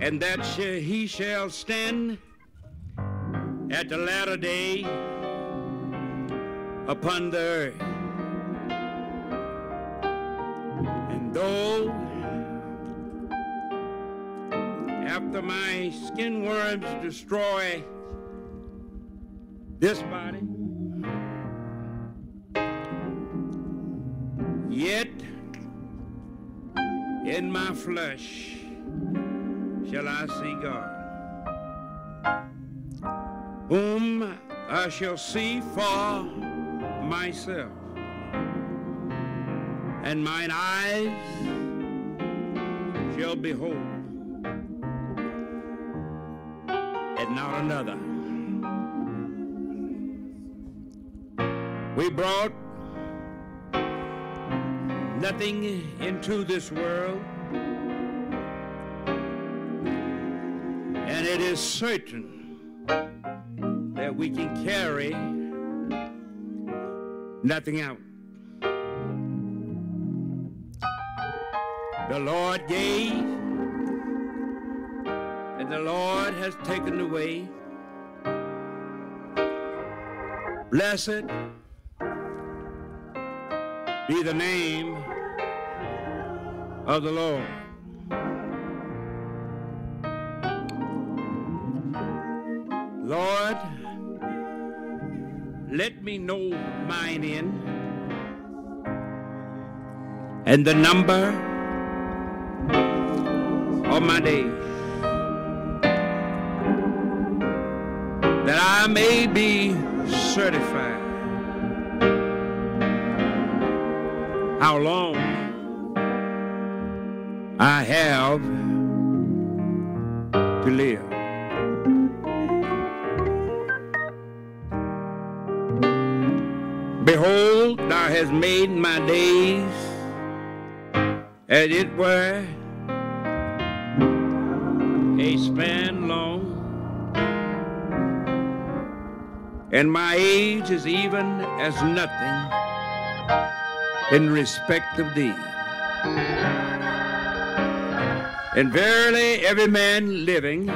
and that sh- uh, he shall stand at the latter day upon the earth. And though after my skin worms destroy this body, yet in my flesh shall I see God, whom I shall see for myself, and mine eyes shall behold, and not another. We brought nothing into this world, it is certain that we can carry nothing out. The Lord gave, and the Lord has taken away. Blessed be the name of the Lord. Lord, let me know mine end and the number of my days, that I may be certified. How long I have to live. Hast made my days as it were a span long, and my age is even as nothing in respect of thee. And verily, every man living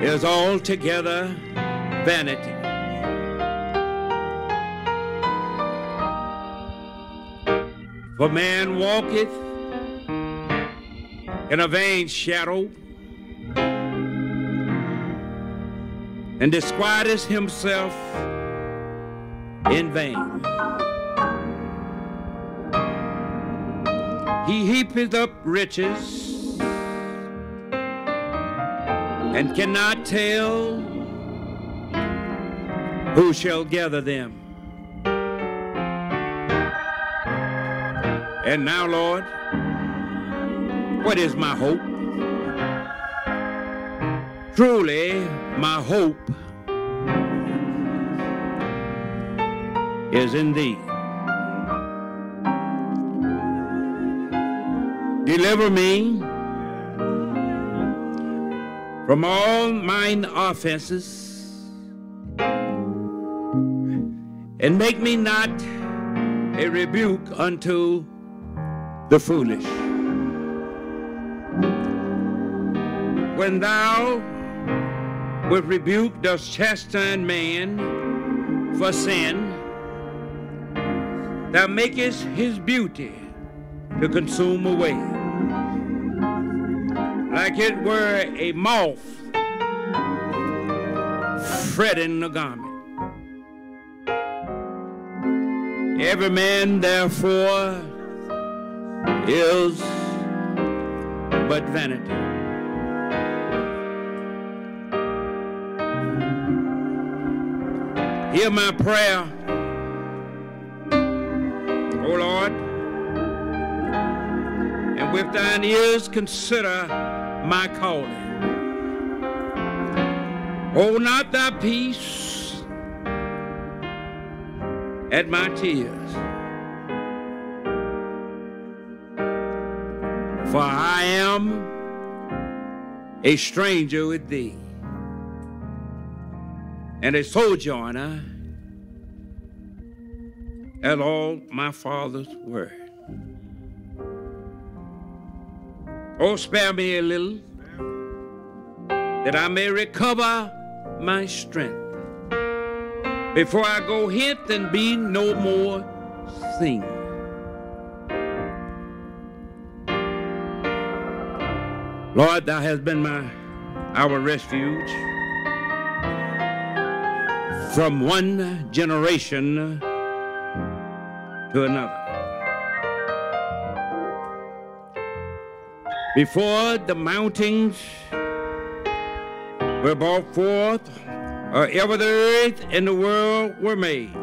is altogether vanity. For man walketh in a vain shadow and disquieteth himself in vain. He heapeth up riches and cannot tell who shall gather them. And now, Lord, what is my hope? Truly, my hope is in thee. Deliver me from all mine offenses and make me not a rebuke unto the foolish. When thou with rebuke dost chasten man for sin, thou makest his beauty to consume away. Like it were a moth fretting the garment. Every man, therefore, is but vanity. Hear my prayer, O Lord, and with thine ears consider my calling. Hold not thy peace at my tears. For I am a stranger with thee and a sojourner at all my father's word. Oh, spare me a little, that I may recover my strength. Before I go hence and be no more seen. Lord, thou hast been my our refuge from one generation to another. Before the mountains were brought forth, or ever the earth and the world were made,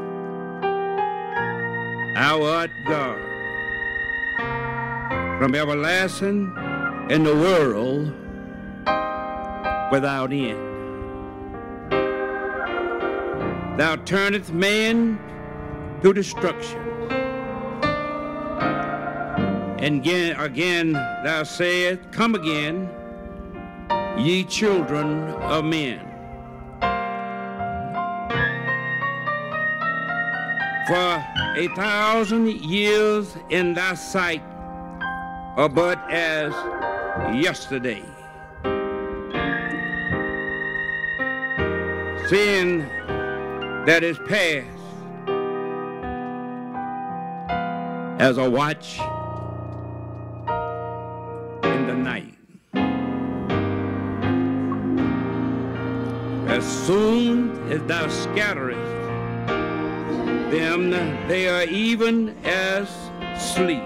thou art God. From everlasting in the world without end. Thou turnest man to destruction. And again, again thou sayest, Come again, ye children of men. For a thousand years in thy sight are but as yesterday. Sin that is past as a watch in the night. As soon as thou scatterest them, they are even as sleep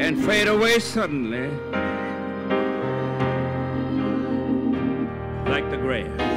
and fade away suddenly like the grass.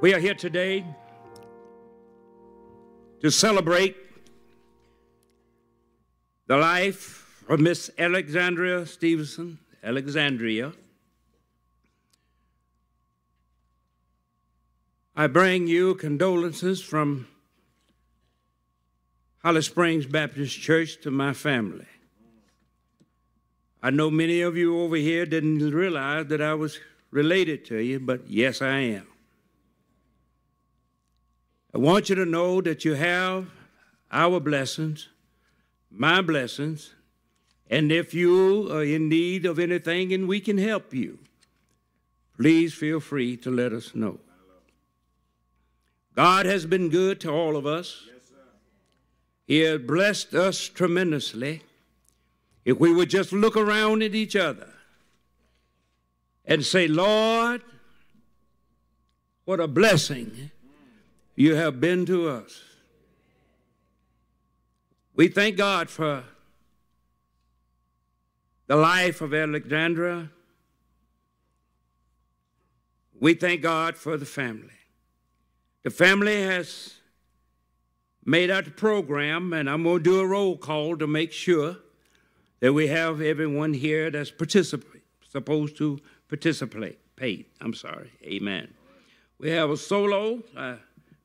We are here today to celebrate the life of Miss Alexandria Stevenson, Alexandria. I bring you condolences from Holly Springs Baptist Church to my family. I know many of you over here didn't realize that I was related to you, but yes, I am. I want you to know that you have our blessings, my blessings, And if you are in need of anything and we can help you, please feel free to let us know. God has been good to all of us. He has blessed us tremendously. If we would just look around at each other and say, Lord, what a blessing you have been to us. We thank God for the life of Alexandra. We thank God for the family. The family has made out the program, and I'm going to do a roll call to make sure that we have everyone here that's participate, supposed to participate. Paid. I'm sorry. Amen. We have a solo uh,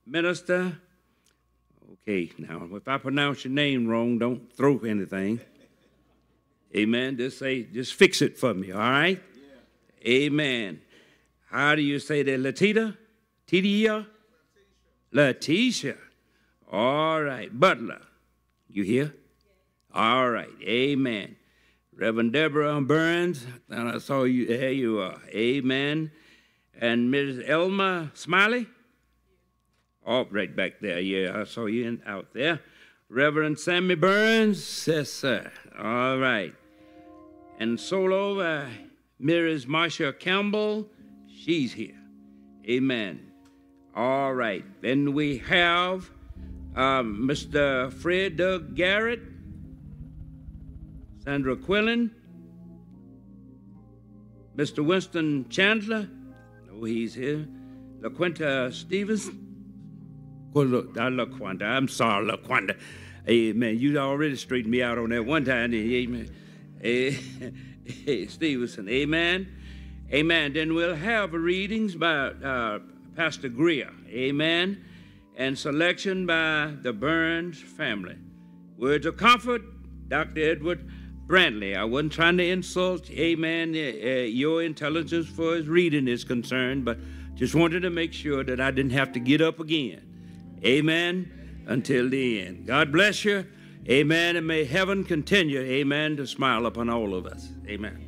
minister. Okay, now if I pronounce your name wrong, don't throw anything. Amen. Just say, just fix it for me. All right. Yeah. Amen. How do you say that, Latita? Tidia? Letitia. All right. Butler. You here? All right. Amen. Reverend Deborah Burns, and I saw you. There you are. Amen. And Ms. Elma Smiley? Oh, right back there. Yeah, I saw you in, out there. Reverend Sammy Burns? Yes, sir. All right. And solo, uh, Mrs. Marsha Campbell? She's here. Amen. All right. Then we have um, Mr. Fred Doug Garrett. Sandra Quillen, Mr. Winston Chandler, Oh, he's here. LaQuinta Stevens, LaQuinta, I'm sorry, LaQuinta. Amen. You already straightened me out on that one time. Amen. Hey, Stevenson. Amen. Amen. Then we'll have readings by uh, Pastor Greer. Amen. And selection by the Burns family. Words of comfort, Dr. Edward Brantley. I wasn't trying to insult, amen, uh, your intelligence for his reading is concerned, but just wanted to make sure that I didn't have to get up again. Amen. Until the end. God bless you. Amen. And may heaven continue, amen, to smile upon all of us. Amen.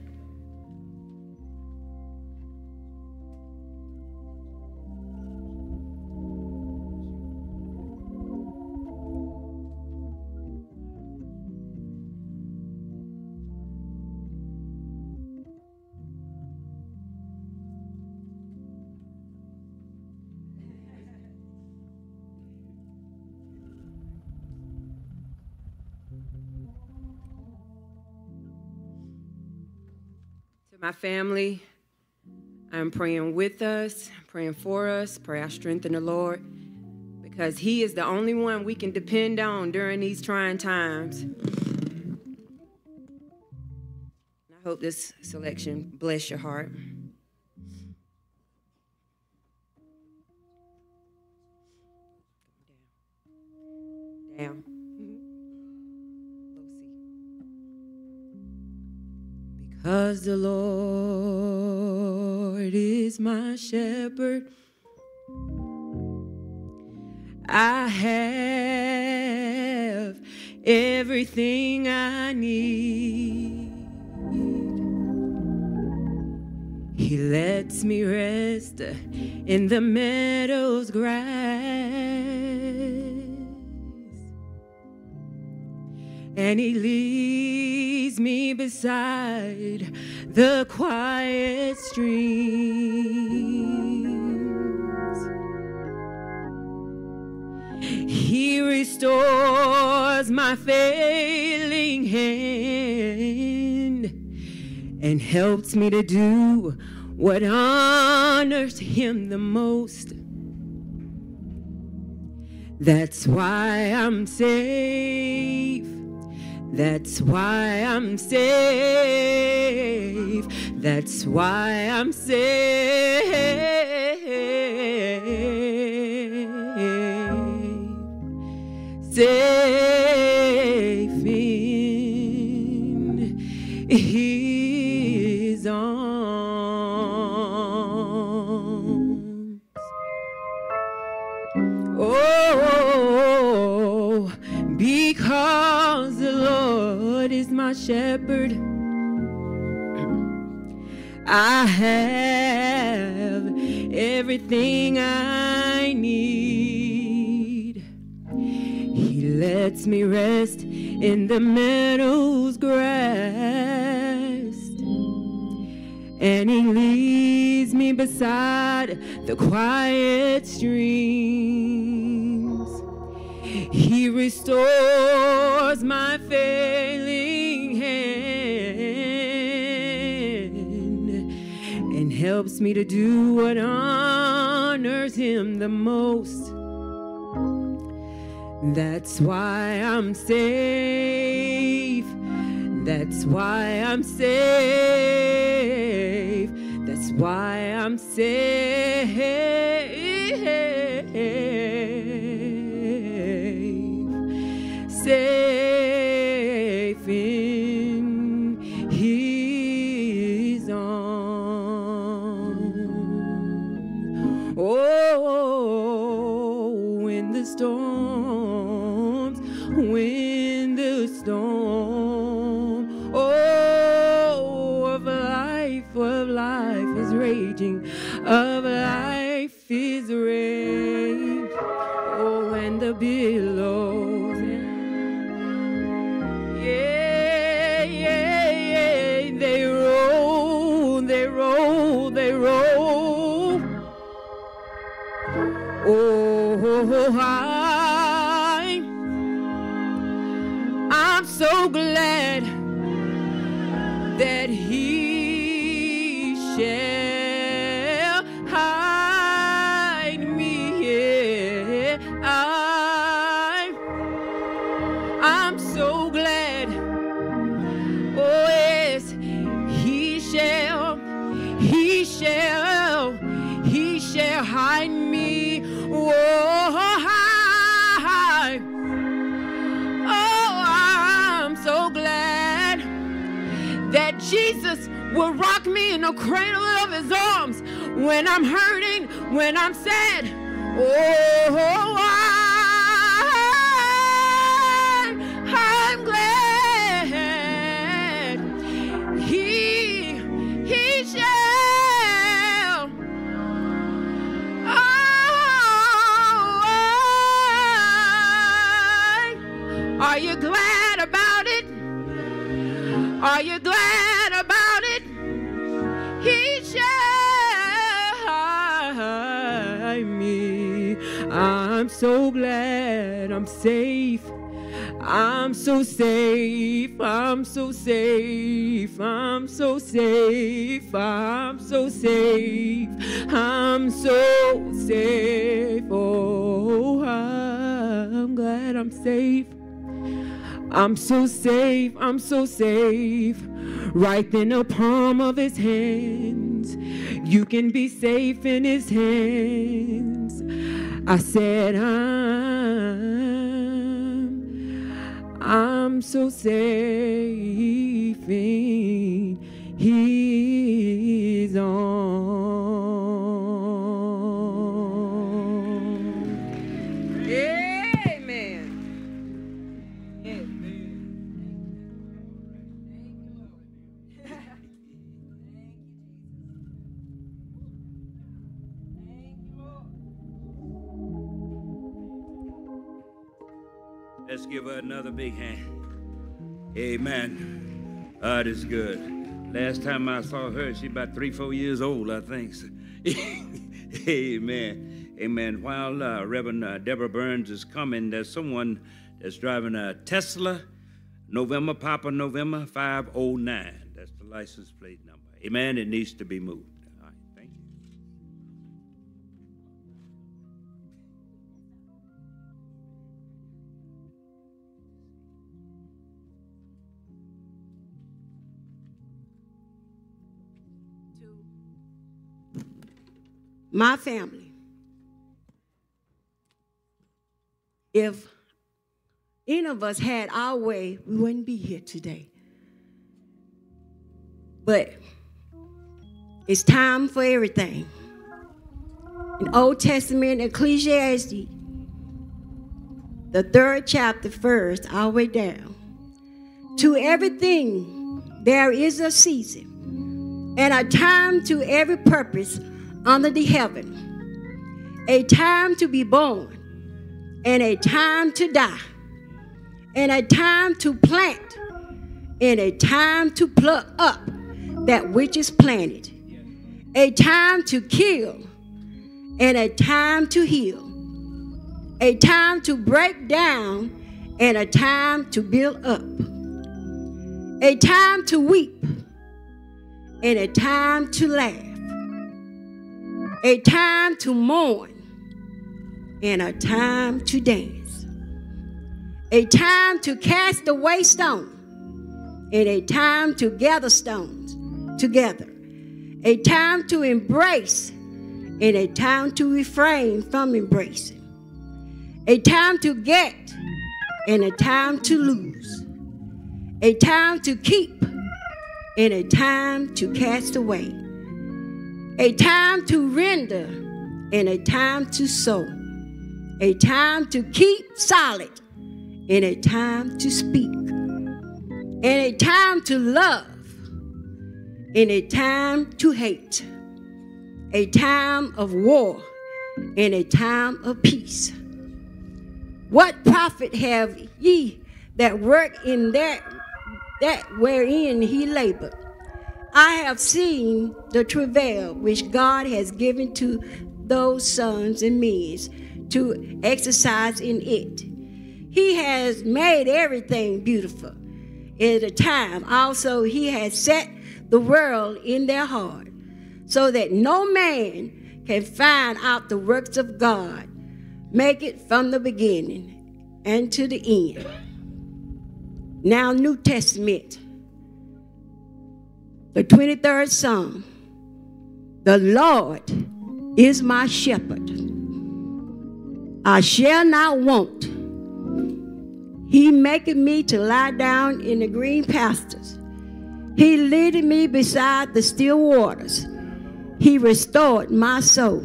My family, I'm praying with us, praying for us, pray our strength in the Lord, because He is the only one we can depend on during these trying times. I hope this selection bless your heart. Down. Cause the Lord is my shepherd. I have everything I need. He lets me rest in the meadow's grass. and he leads beside the quiet streams. He restores my failing hand and helps me to do what honors him the most. That's why I'm safe. That's why I'm safe. That's why I'm safe. Safe my shepherd. I have everything I need. He lets me rest in the meadow's grass, and He leads me beside the quiet streams. He restores my failing and helps me to do what honors Him the most. That's why I'm safe. That's why I'm safe. That's why I'm safe. Of life is raging. Oh, when the billows, yeah, yeah, yeah, they roll, they roll, they roll. Oh, I, I'm so glad that He the cradle of His arms when I'm hurting, when I'm sad. Oh, I, I'm glad He, He shall. Oh, are you glad about it? Are you so glad I'm safe. I'm so safe. I'm so safe. I'm so safe. I'm so safe. I'm so safe. Oh, I'm glad I'm safe. I'm so safe, I'm so safe, right in the palm of his hands. You can be safe in his hands. I said, I'm, I'm so safe in his arms. Give her another big hand. Amen. God is good. Last time I saw her, she about three, four years old, I think. So- Amen. Amen. While uh, Reverend uh, Deborah Burns is coming, there's someone that's driving a Tesla, November, Papa November 509. That's the license plate number. Amen. It needs to be moved. My family. If any of us had our way, we wouldn't be here today. But it's time for everything. In Old Testament, Ecclesiastes, the third chapter, first, all the way down. To everything there is a season, and a time to every purpose under the heaven. A time to be born, and a time to die, and a time to plant, and a time to pluck up that which is planted. A time to kill, and a time to heal. A time to break down, and a time to build up a time to weep and a time to laugh, a time to mourn and a time to dance, a time to cast away stone and a time to gather stones together, a time to embrace and a time to refrain from embracing, a time to get and a time to lose a time to keep and a time to cast away, a time to render and a time to sow, a time to keep solid and a time to speak, and a time to love and a time to hate, a time of war and a time of peace. What profit have ye that work in that that wherein he labored. I have seen the travail which God has given to those sons and men to exercise in it. He has made everything beautiful at a time. Also, he has set the world in their heart so that no man can find out the works of God. Make it from the beginning and to the end. Now, New Testament, the 23rd Psalm. The Lord is my shepherd. I shall not want. He maketh me to lie down in the green pastures. He leadeth me beside the still waters. He restored my soul.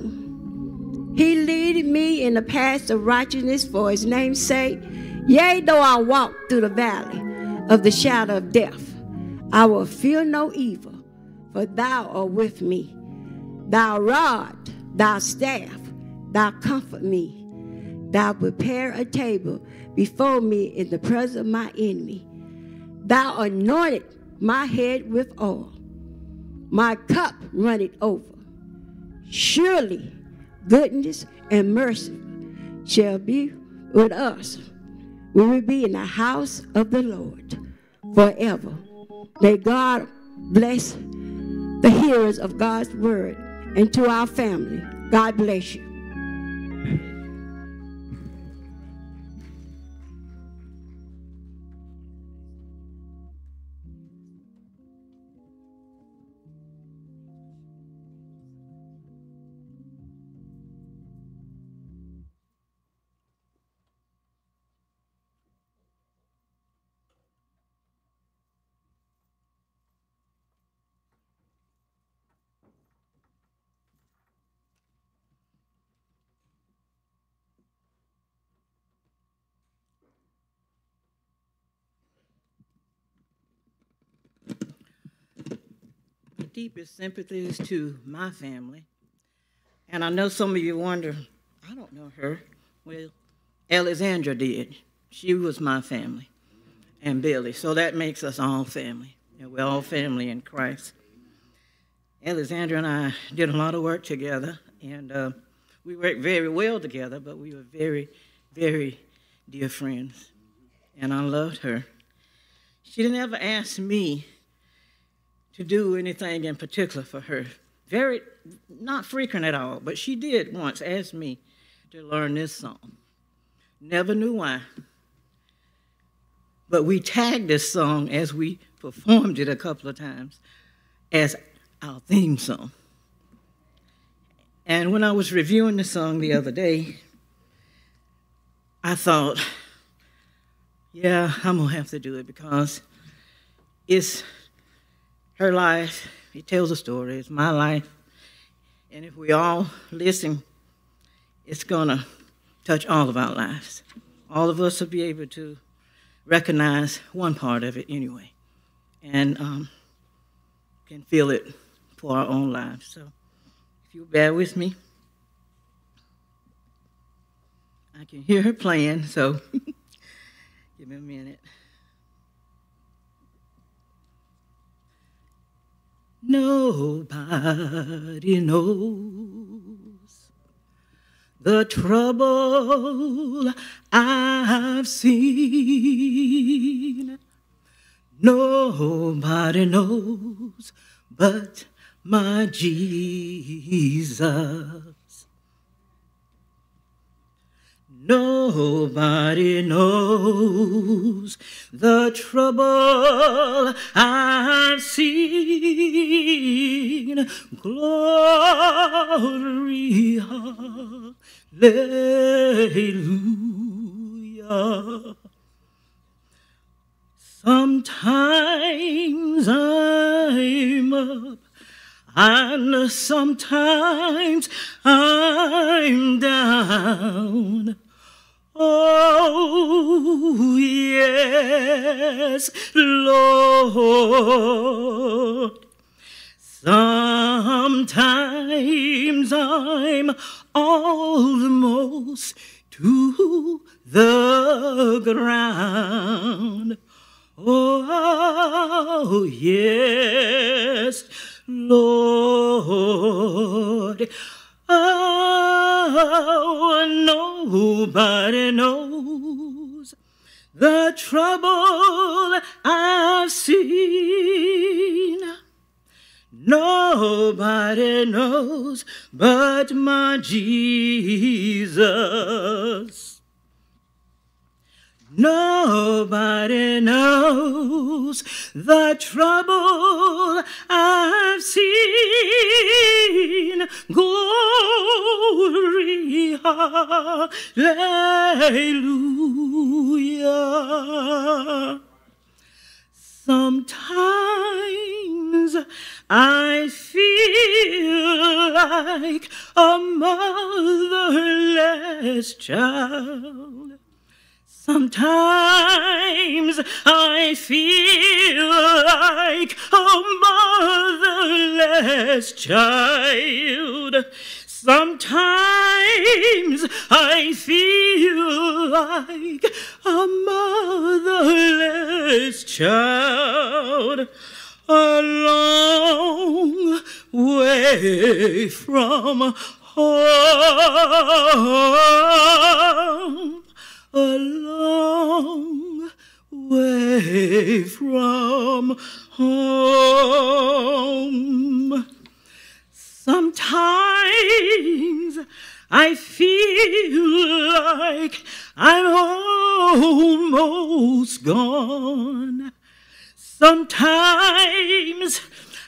He leadeth me in the paths of righteousness for his name's sake. Yea, though I walk through the valley of the shadow of death. I will fear no evil, for thou art with me. Thou rod, thou staff, thou comfort me. Thou prepare a table before me in the presence of my enemy. Thou anointed my head with oil. My cup runneth over. Surely goodness and mercy shall be with us we will be in the house of the Lord forever. May God bless the hearers of God's word and to our family. God bless you. Deepest sympathies to my family. And I know some of you wonder, I don't know her. Well, Alexandra did. She was my family, and Billy. So that makes us all family. And we're all family in Christ. Alexandra and I did a lot of work together, and uh, we worked very well together, but we were very, very dear friends. And I loved her. She didn't ever ask me to do anything in particular for her. Very, not frequent at all, but she did once ask me to learn this song. Never knew why. But we tagged this song as we performed it a couple of times as our theme song. And when I was reviewing the song the other day, I thought, yeah, I'm gonna have to do it because it's her life. He tells a story. It's my life. And if we all listen, it's going to touch all of our lives. All of us will be able to recognize one part of it anyway, and um, can feel it for our own lives. So, if you bear with me, I can hear her playing. So, give me a minute. Nobody knows the trouble I've seen. Nobody knows but my Jesus. Nobody knows the trouble I've seen. Glory, hallelujah. Sometimes I'm up and sometimes I'm down. Oh, yes, Lord. Sometimes I'm almost to the ground. Oh, yes, Lord. Nobody knows the trouble I've seen. Nobody knows but my Jesus. Nobody knows the trouble I've seen. Glory, hallelujah. Sometimes I feel like a motherless child. Sometimes I feel like a motherless child. Sometimes I feel like a motherless child. A long way from home a long way from home. Sometimes I feel like I'm almost gone. Sometimes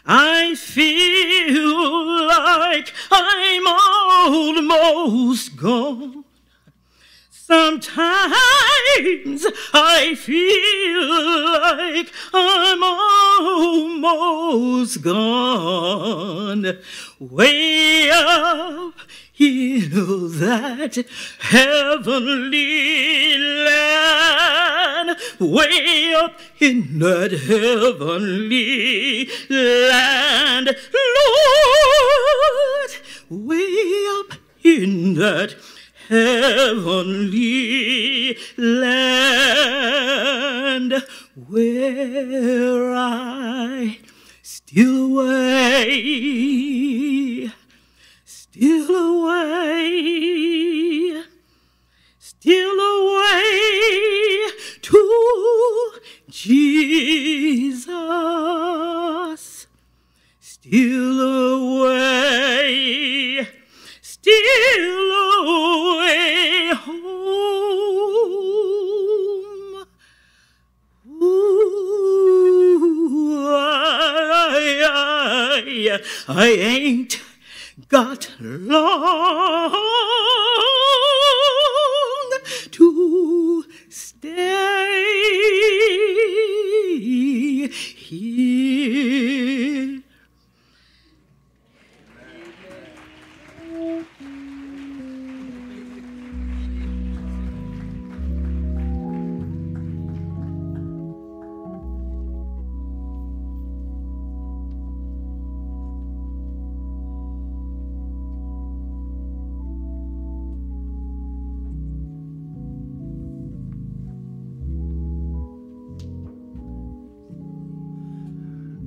I feel like I'm almost gone. Sometimes I feel like I'm almost gone. Way up in that heavenly land. Way up in that heavenly land. Lord, way up in that heavenly land where I still away, still away, still away to Jesus, still away still away home. Ooh, I, I, I ain't got long to stay here.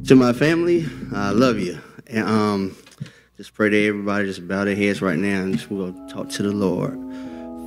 To my family, I love you. And um, just pray to everybody just bow their heads right now and just we'll talk to the Lord.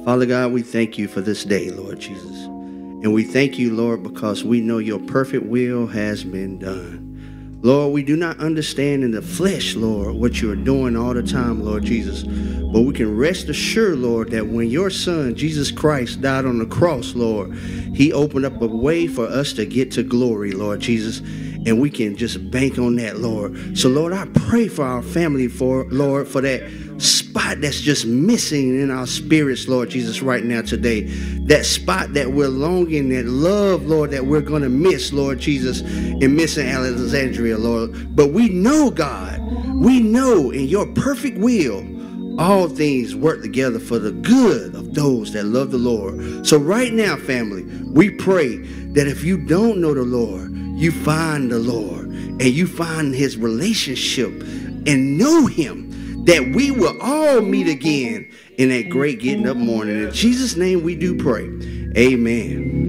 Father God, we thank you for this day, Lord Jesus. And we thank you, Lord, because we know your perfect will has been done. Lord, we do not understand in the flesh, Lord, what you're doing all the time, Lord Jesus. But we can rest assured, Lord, that when your son, Jesus Christ, died on the cross, Lord, he opened up a way for us to get to glory, Lord Jesus. And we can just bank on that, Lord. So, Lord, I pray for our family, for Lord, for that spot that's just missing in our spirits, Lord Jesus, right now today. That spot that we're longing, that love, Lord, that we're going to miss, Lord Jesus, in missing Alexandria, Lord. But we know, God, we know in your perfect will, all things work together for the good of those that love the Lord. So, right now, family, we pray that if you don't know the Lord, you find the Lord and you find his relationship and know him, that we will all meet again in that great getting up morning. In Jesus' name we do pray. Amen.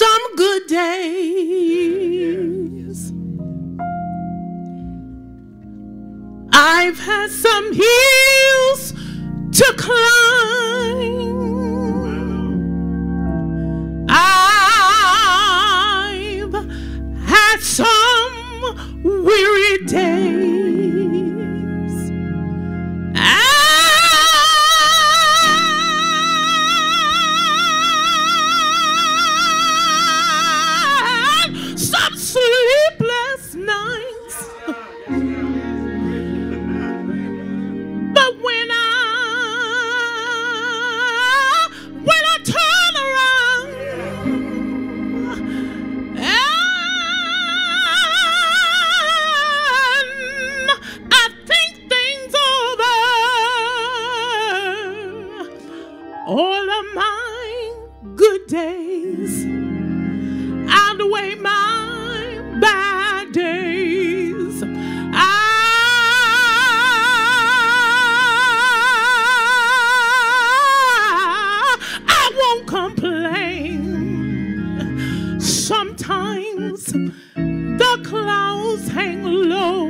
Some good days. I've had some hills to climb. I've had some weary days. Clouds hang low.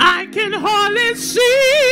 I can hardly see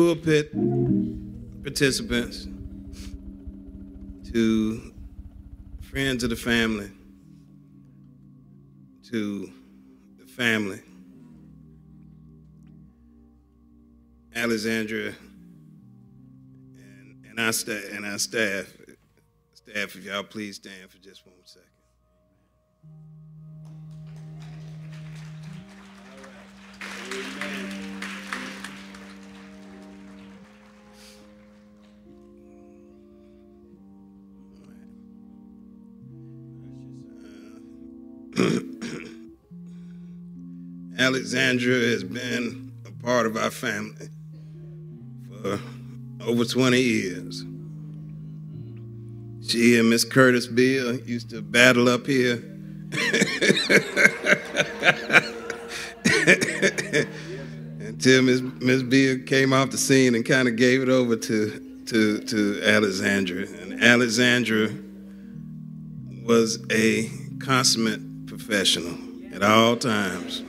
pulpit participants, to friends of the family, to the family, Alexandria, and, and our staff, and our staff, staff, if y'all please stand for just one second. Alexandra has been a part of our family for over 20 years. She and Miss Curtis Bill used to battle up here. Until Miss Miss Beal came off the scene and kind of gave it over to to to Alexandra. And Alexandra was a consummate professional at all times.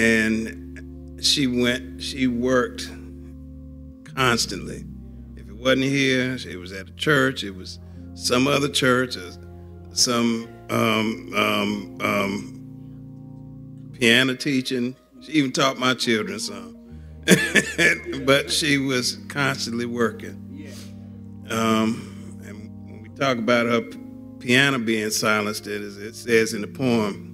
And she went she worked constantly. If it wasn't here it was at a church it was some other church or some um, um, um, piano teaching. She even taught my children some. But she was constantly working. Um, and when we talk about her piano being silenced it says in the poem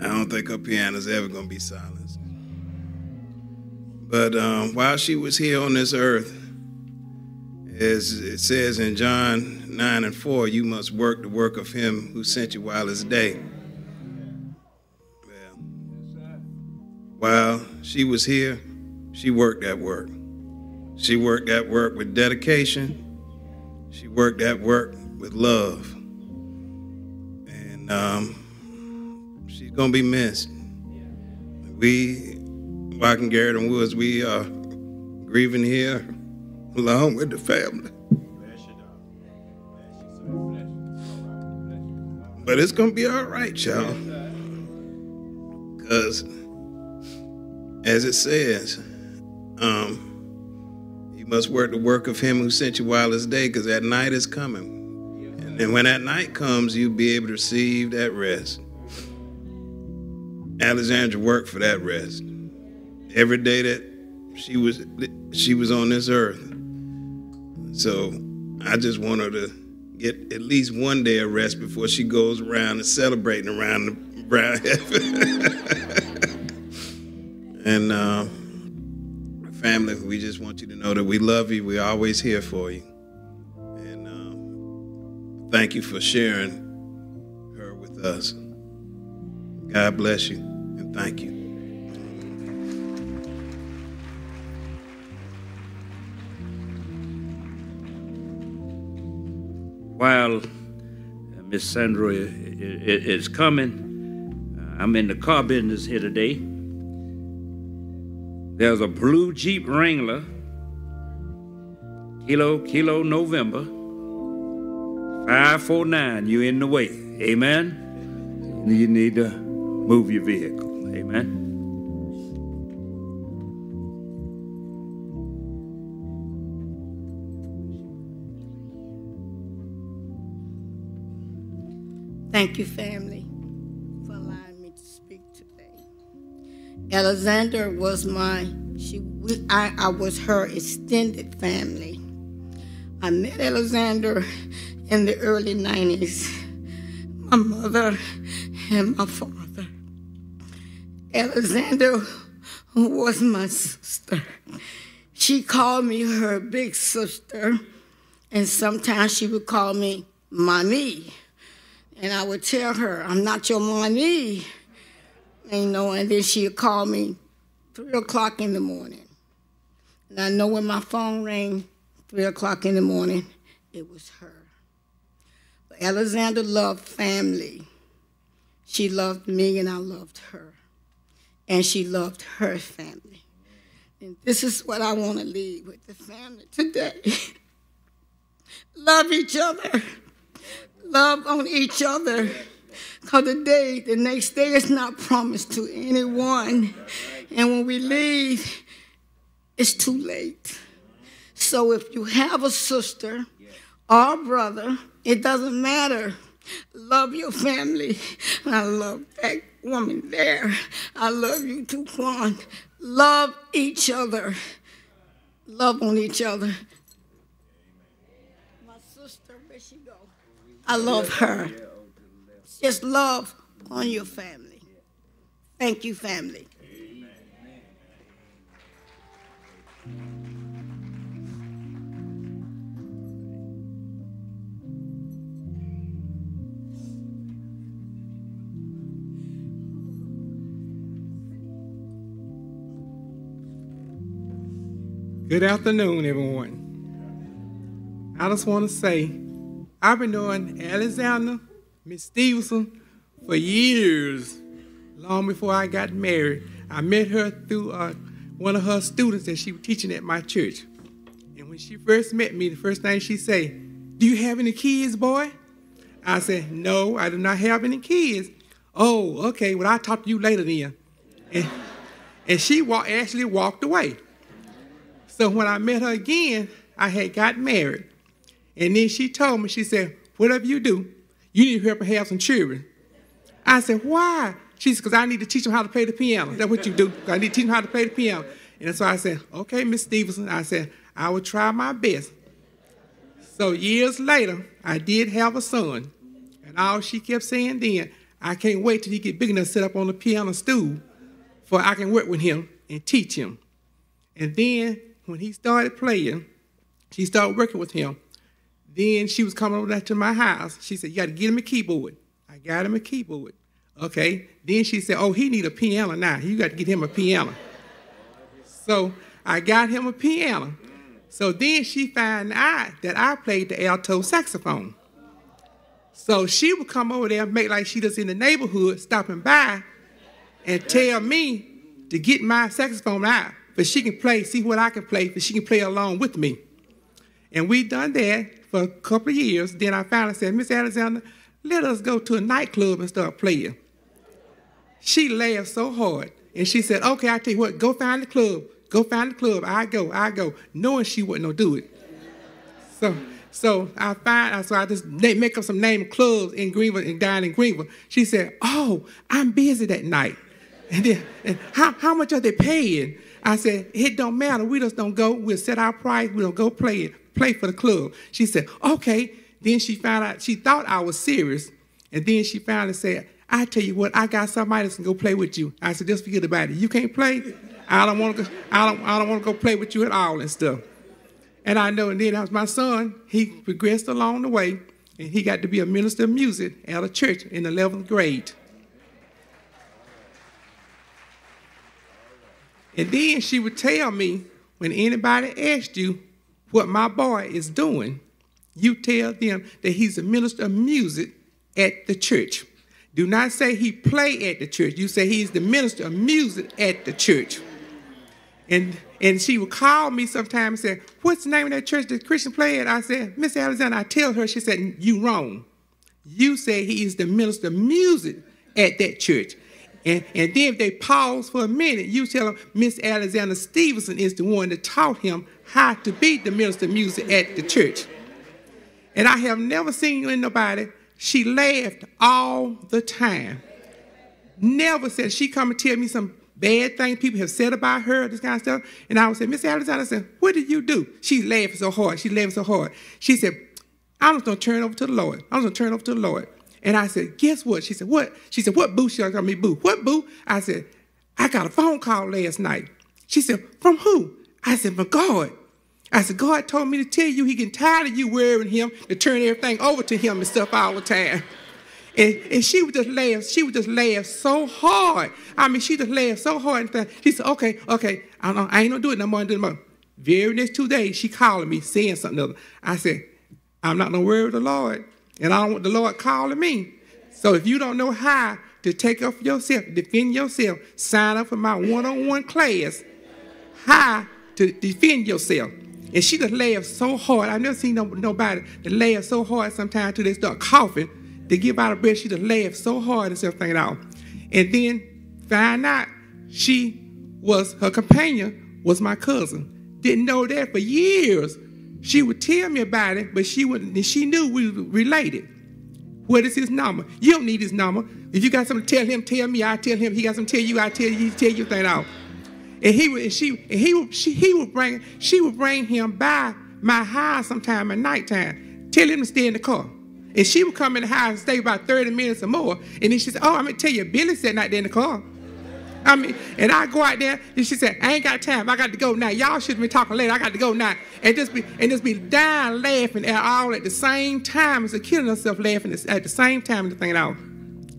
I don't think her piano's ever going to be silenced. But um, while she was here on this earth, as it says in John 9 and 4, you must work the work of him who sent you while it's day. Well, while she was here, she worked that work. She worked that work with dedication. She worked that work with love. And um, gonna be missed. We, Watkins Garrett and Woods, we are grieving here along with the family. But it's gonna be all right, y'all. Cause as it says, um, you must work the work of him who sent you while it's day, because that night is coming. And when that night comes, you'll be able to receive that rest. Alexandra worked for that rest. Every day that she was she was on this earth. So I just want her to get at least one day of rest before she goes around and celebrating around the brown heaven. and uh, family, we just want you to know that we love you. We're always here for you. And uh, thank you for sharing her with us. God bless you and thank you. While uh, Miss Sandra is coming, uh, I'm in the car business here today. There's a blue Jeep Wrangler, Kilo Kilo November, 549. You in the way. Amen. You need to move your vehicle. Amen. Thank you, family, for allowing me to speak today. Alexander was my, she, we, I, I was her extended family. I met Alexander in the early 90s. My mother and my father. Alexander was my sister. She called me her big sister, and sometimes she would call me mommy. And I would tell her, I'm not your mommy. And, you know, and then she would call me three o'clock in the morning. And I know when my phone rang, three o'clock in the morning, it was her. But Alexander loved family. She loved me and I loved her. And she loved her family. And this is what I want to leave with the family today. Love each other. Love on each other. Because the day, the next day is not promised to anyone. And when we leave, it's too late. So if you have a sister or a brother, it doesn't matter. Love your family. I love that woman there. I love you too, Quan. Love each other. Love on each other. My sister, where she go? I love her. Just love on your family. Thank you, family. Good afternoon, everyone. I just want to say, I've been knowing Alexander, Miss Stevenson, for years, long before I got married. I met her through uh, one of her students that she was teaching at my church. And when she first met me, the first thing she said, do you have any kids, boy? I said, no, I do not have any kids. Oh, okay, well, I'll talk to you later then. And, and she wa- actually walked away. So when I met her again, I had got married. And then she told me, she said, whatever you do, you need to help her have some children. I said, why? She said, because I need to teach them how to play the piano. That's what you do. I need to teach them how to play the piano. And so I said, okay, Miss Stevenson. I said, I will try my best. So years later, I did have a son. And all she kept saying then, I can't wait till he get big enough to sit up on the piano stool for I can work with him and teach him. And then when he started playing, she started working with him. Then she was coming over to my house. She said, You got to get him a keyboard. I got him a keyboard. Okay. Then she said, Oh, he need a piano now. You got to get him a piano. So I got him a piano. So then she found out that I played the alto saxophone. So she would come over there and make like she was in the neighborhood, stopping by, and tell me to get my saxophone out but she can play, see what I can play, but she can play along with me. And we done that for a couple of years. Then I finally said, Miss Alexander, let us go to a nightclub and start playing. She laughed so hard. And she said, okay, I tell you what, go find the club. Go find the club. I go, I go, knowing she gonna do it. So, so I find, so I just make up some name of clubs in Greenville and down in Greenville. She said, oh, I'm busy that night. And then, and how, how much are they paying? I said, it don't matter. We just don't go. We'll set our price. We don't go play it, play for the club. She said, okay. Then she found out, she thought I was serious. And then she finally said, I tell you what, I got somebody that's gonna go play with you. I said, just forget about it. You can't play. I don't want to. Go, I don't. I don't want to go play with you at all and stuff. And I know. And then that was my son. He progressed along the way, and he got to be a minister of music at a church in the 11th grade. And then she would tell me when anybody asked you what my boy is doing, you tell them that he's a minister of music at the church. Do not say he play at the church. You say he's the minister of music at the church. And and she would call me sometimes and say, What's the name of that church that Christian play at? I said, Miss Alexander, I tell her, she said, You wrong. You say he is the minister of music at that church. And, and then if they pause for a minute, you tell them Miss Alexander Stevenson is the one that taught him how to be the minister of music at the church. And I have never seen nobody, she laughed all the time. Never said, she come and tell me some bad things people have said about her, this kind of stuff. And I would say, Miss Alexander, I said, what did you do? She's laughing so hard. She's laughing so hard. She said, I'm just going to turn over to the Lord. I'm just going to turn over to the Lord. And I said, guess what? She said, what? She said, what boo? She called me boo. What boo? I said, I got a phone call last night. She said, from who? I said, from God. I said, God told me to tell you he getting tired of you wearing him to turn everything over to him and stuff all the time. And, and she would just laugh. She would just laugh so hard. I mean, she just laughed so hard. And she said, okay, okay, I, I ain't gonna do it no more. Do it no more. Very next two days, she calling me, saying something other. I said, I'm not gonna worry the Lord. And I don't want the Lord calling me. So if you don't know how to take up yourself, defend yourself, sign up for my one-on-one class, how to defend yourself. And she just laughed so hard. I've never seen no, nobody that laugh so hard sometimes till they start coughing. They give out a breath. She just laughed so hard and thinking out. And then find out she was her companion was my cousin. Didn't know that for years. She would tell me about it, but she would she knew we were related. What is his number? You don't need his number. If you got something to tell him, tell me. I tell him. He got something to tell you. I tell you. He tell you thing out. And he would, and she, and he would, she, he would bring, she would bring him by my house sometime at nighttime, tell him to stay in the car. And she would come in the house and stay about 30 minutes or more. And then she said, Oh, I'm gonna tell you, Billy said not there in the car. I mean, and I go out there and she said, I ain't got time. I got to go now. Y'all should be talking later. I got to go now. And just be and just be dying laughing at all at the same time as killing herself laughing at the same time and thinking out.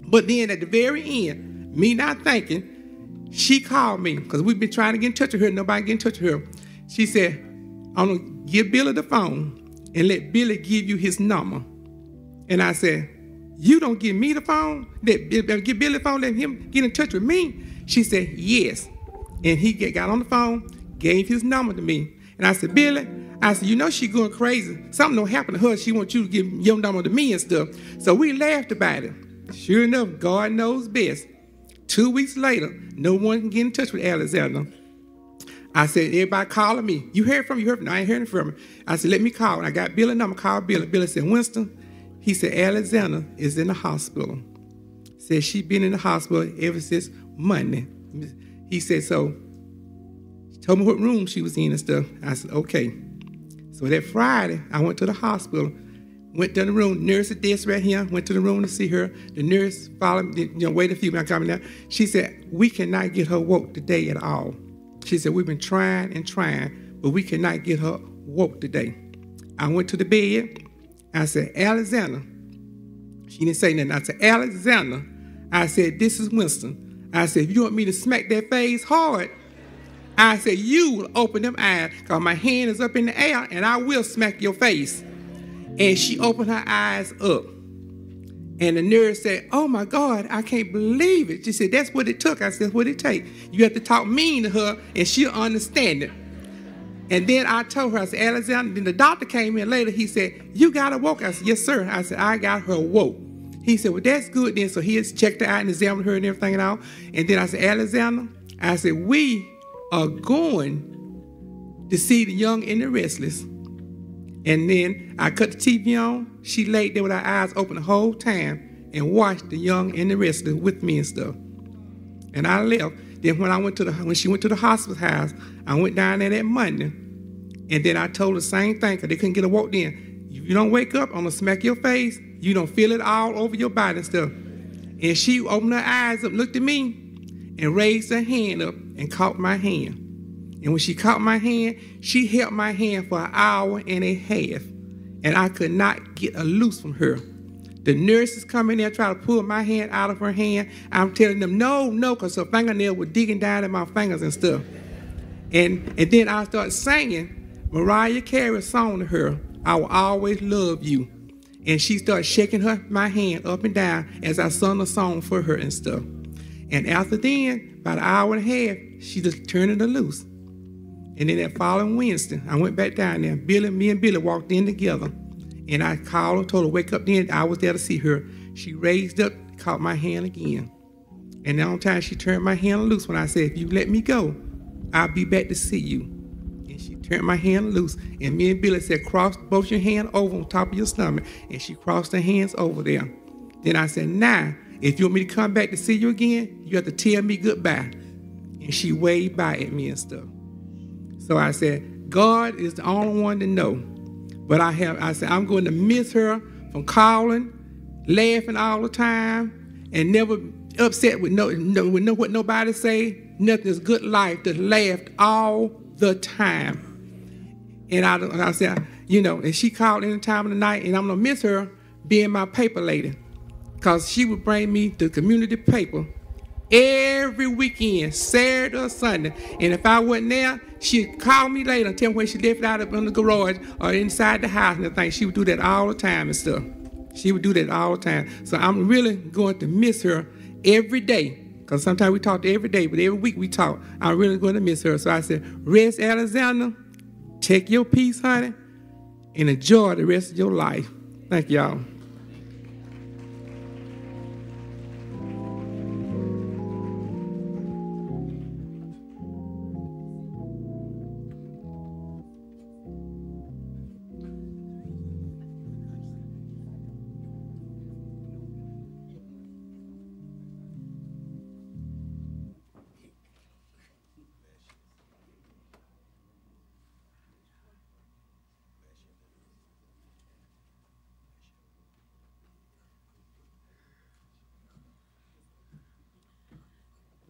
But then at the very end, me not thinking, she called me because we've been trying to get in touch with her. Nobody get in touch with her. She said, I'm gonna give Billy the phone and let Billy give you his number. And I said, You don't give me the phone? Let, give Billy the phone, let him get in touch with me. She said, Yes. And he get, got on the phone, gave his number to me. And I said, Billy, I said, You know she going crazy. Something don't happen to her. She wants you to give your number to me and stuff. So we laughed about it. Sure enough, God knows best. Two weeks later, no one can get in touch with Alexander. I said, everybody calling me. You heard from? You heard from me? I ain't hearing from me. I said, let me call. And I got Billy number, called Billy. Billy said, Winston, he said, Alexander is in the hospital. Said she been in the hospital ever since Monday. He said, so she told me what room she was in and stuff. I said, okay. So that Friday, I went to the hospital, went to the room, nurse at this right here, went to the room to see her. The nurse followed, you know, waited a few minutes coming down. She said, we cannot get her woke today at all. She said, we've been trying and trying, but we cannot get her woke today. I went to the bed. I said, Alexander. She didn't say nothing. I said, Alexander. I said, this is Winston. I said, if you want me to smack that face hard, I said, you will open them eyes because my hand is up in the air and I will smack your face. And she opened her eyes up. And the nurse said, Oh my God, I can't believe it. She said, That's what it took. I said, What it take? You have to talk mean to her and she'll understand it. And then I told her, I said, Alexander, then the doctor came in later. He said, You got her woke? I said, Yes, sir. I said, I got her woke. He said, Well, that's good then. So he checked her out and examined her and everything and all. And then I said, Alexander, I said, We are going to see the young and the restless. And then I cut the TV on. She laid there with her eyes open the whole time and watched the young and the restless with me and stuff. And I left. Then when I went to the when she went to the hospice house, I went down there that Monday, and then I told the same thing because they couldn't get her walked in. If you don't wake up, I'm gonna smack your face. You don't feel it all over your body and stuff. And she opened her eyes up, looked at me, and raised her hand up and caught my hand. And when she caught my hand, she held my hand for an hour and a half, and I could not get a loose from her. The nurses come in there trying to pull my hand out of her hand. I'm telling them, no, no, because her fingernail was digging down in my fingers and stuff. And, and then I start singing Mariah Carey's song to her, I will always love you. And she started shaking her my hand up and down as I sung a song for her and stuff. And after then, about an hour and a half, she just turned it loose. And then that following Wednesday, I went back down there. Billy, me and Billy walked in together. And I called her, told her, wake up then. I was there to see her. She raised up, caught my hand again. And the only time she turned my hand loose when I said, if you let me go, I'll be back to see you. Turned my hand loose. And me and Billy said, cross both your hands over on top of your stomach. And she crossed her hands over there. Then I said, now, if you want me to come back to see you again, you have to tell me goodbye. And she waved by at me and stuff. So I said, God is the only one to know. But I have, I said, I'm going to miss her from calling, laughing all the time, and never upset with no, no with no what nobody say. Nothing is good life. Just laughed all the time. And I, I said, you know, and she called any time of the night, and I'm gonna miss her being my paper lady, cause she would bring me the community paper every weekend, Saturday or Sunday. And if I wasn't there, she'd call me later and tell me when she left it out up in the garage or inside the house and everything. She would do that all the time and stuff. She would do that all the time. So I'm really going to miss her every day. Because sometimes we talk every day, but every week we talk. I'm really going to miss her. So I said, Rest, Alexander. Take your peace, honey, and enjoy the rest of your life. Thank y'all.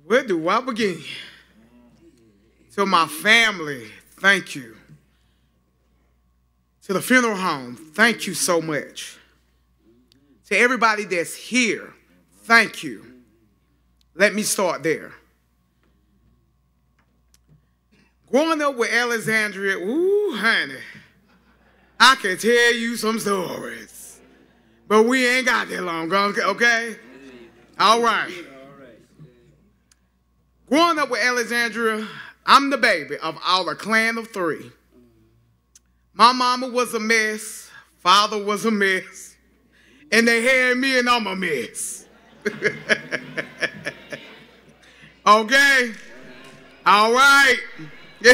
Where do I begin? To my family, thank you. To the funeral home, thank you so much. To everybody that's here, thank you. Let me start there. Growing up with Alexandria, ooh, honey, I can tell you some stories. But we ain't got that long, okay? All right. Growing up with Alexandria, I'm the baby of our clan of three. My mama was a mess, father was a mess, and they had me and I'm a mess. okay? All right.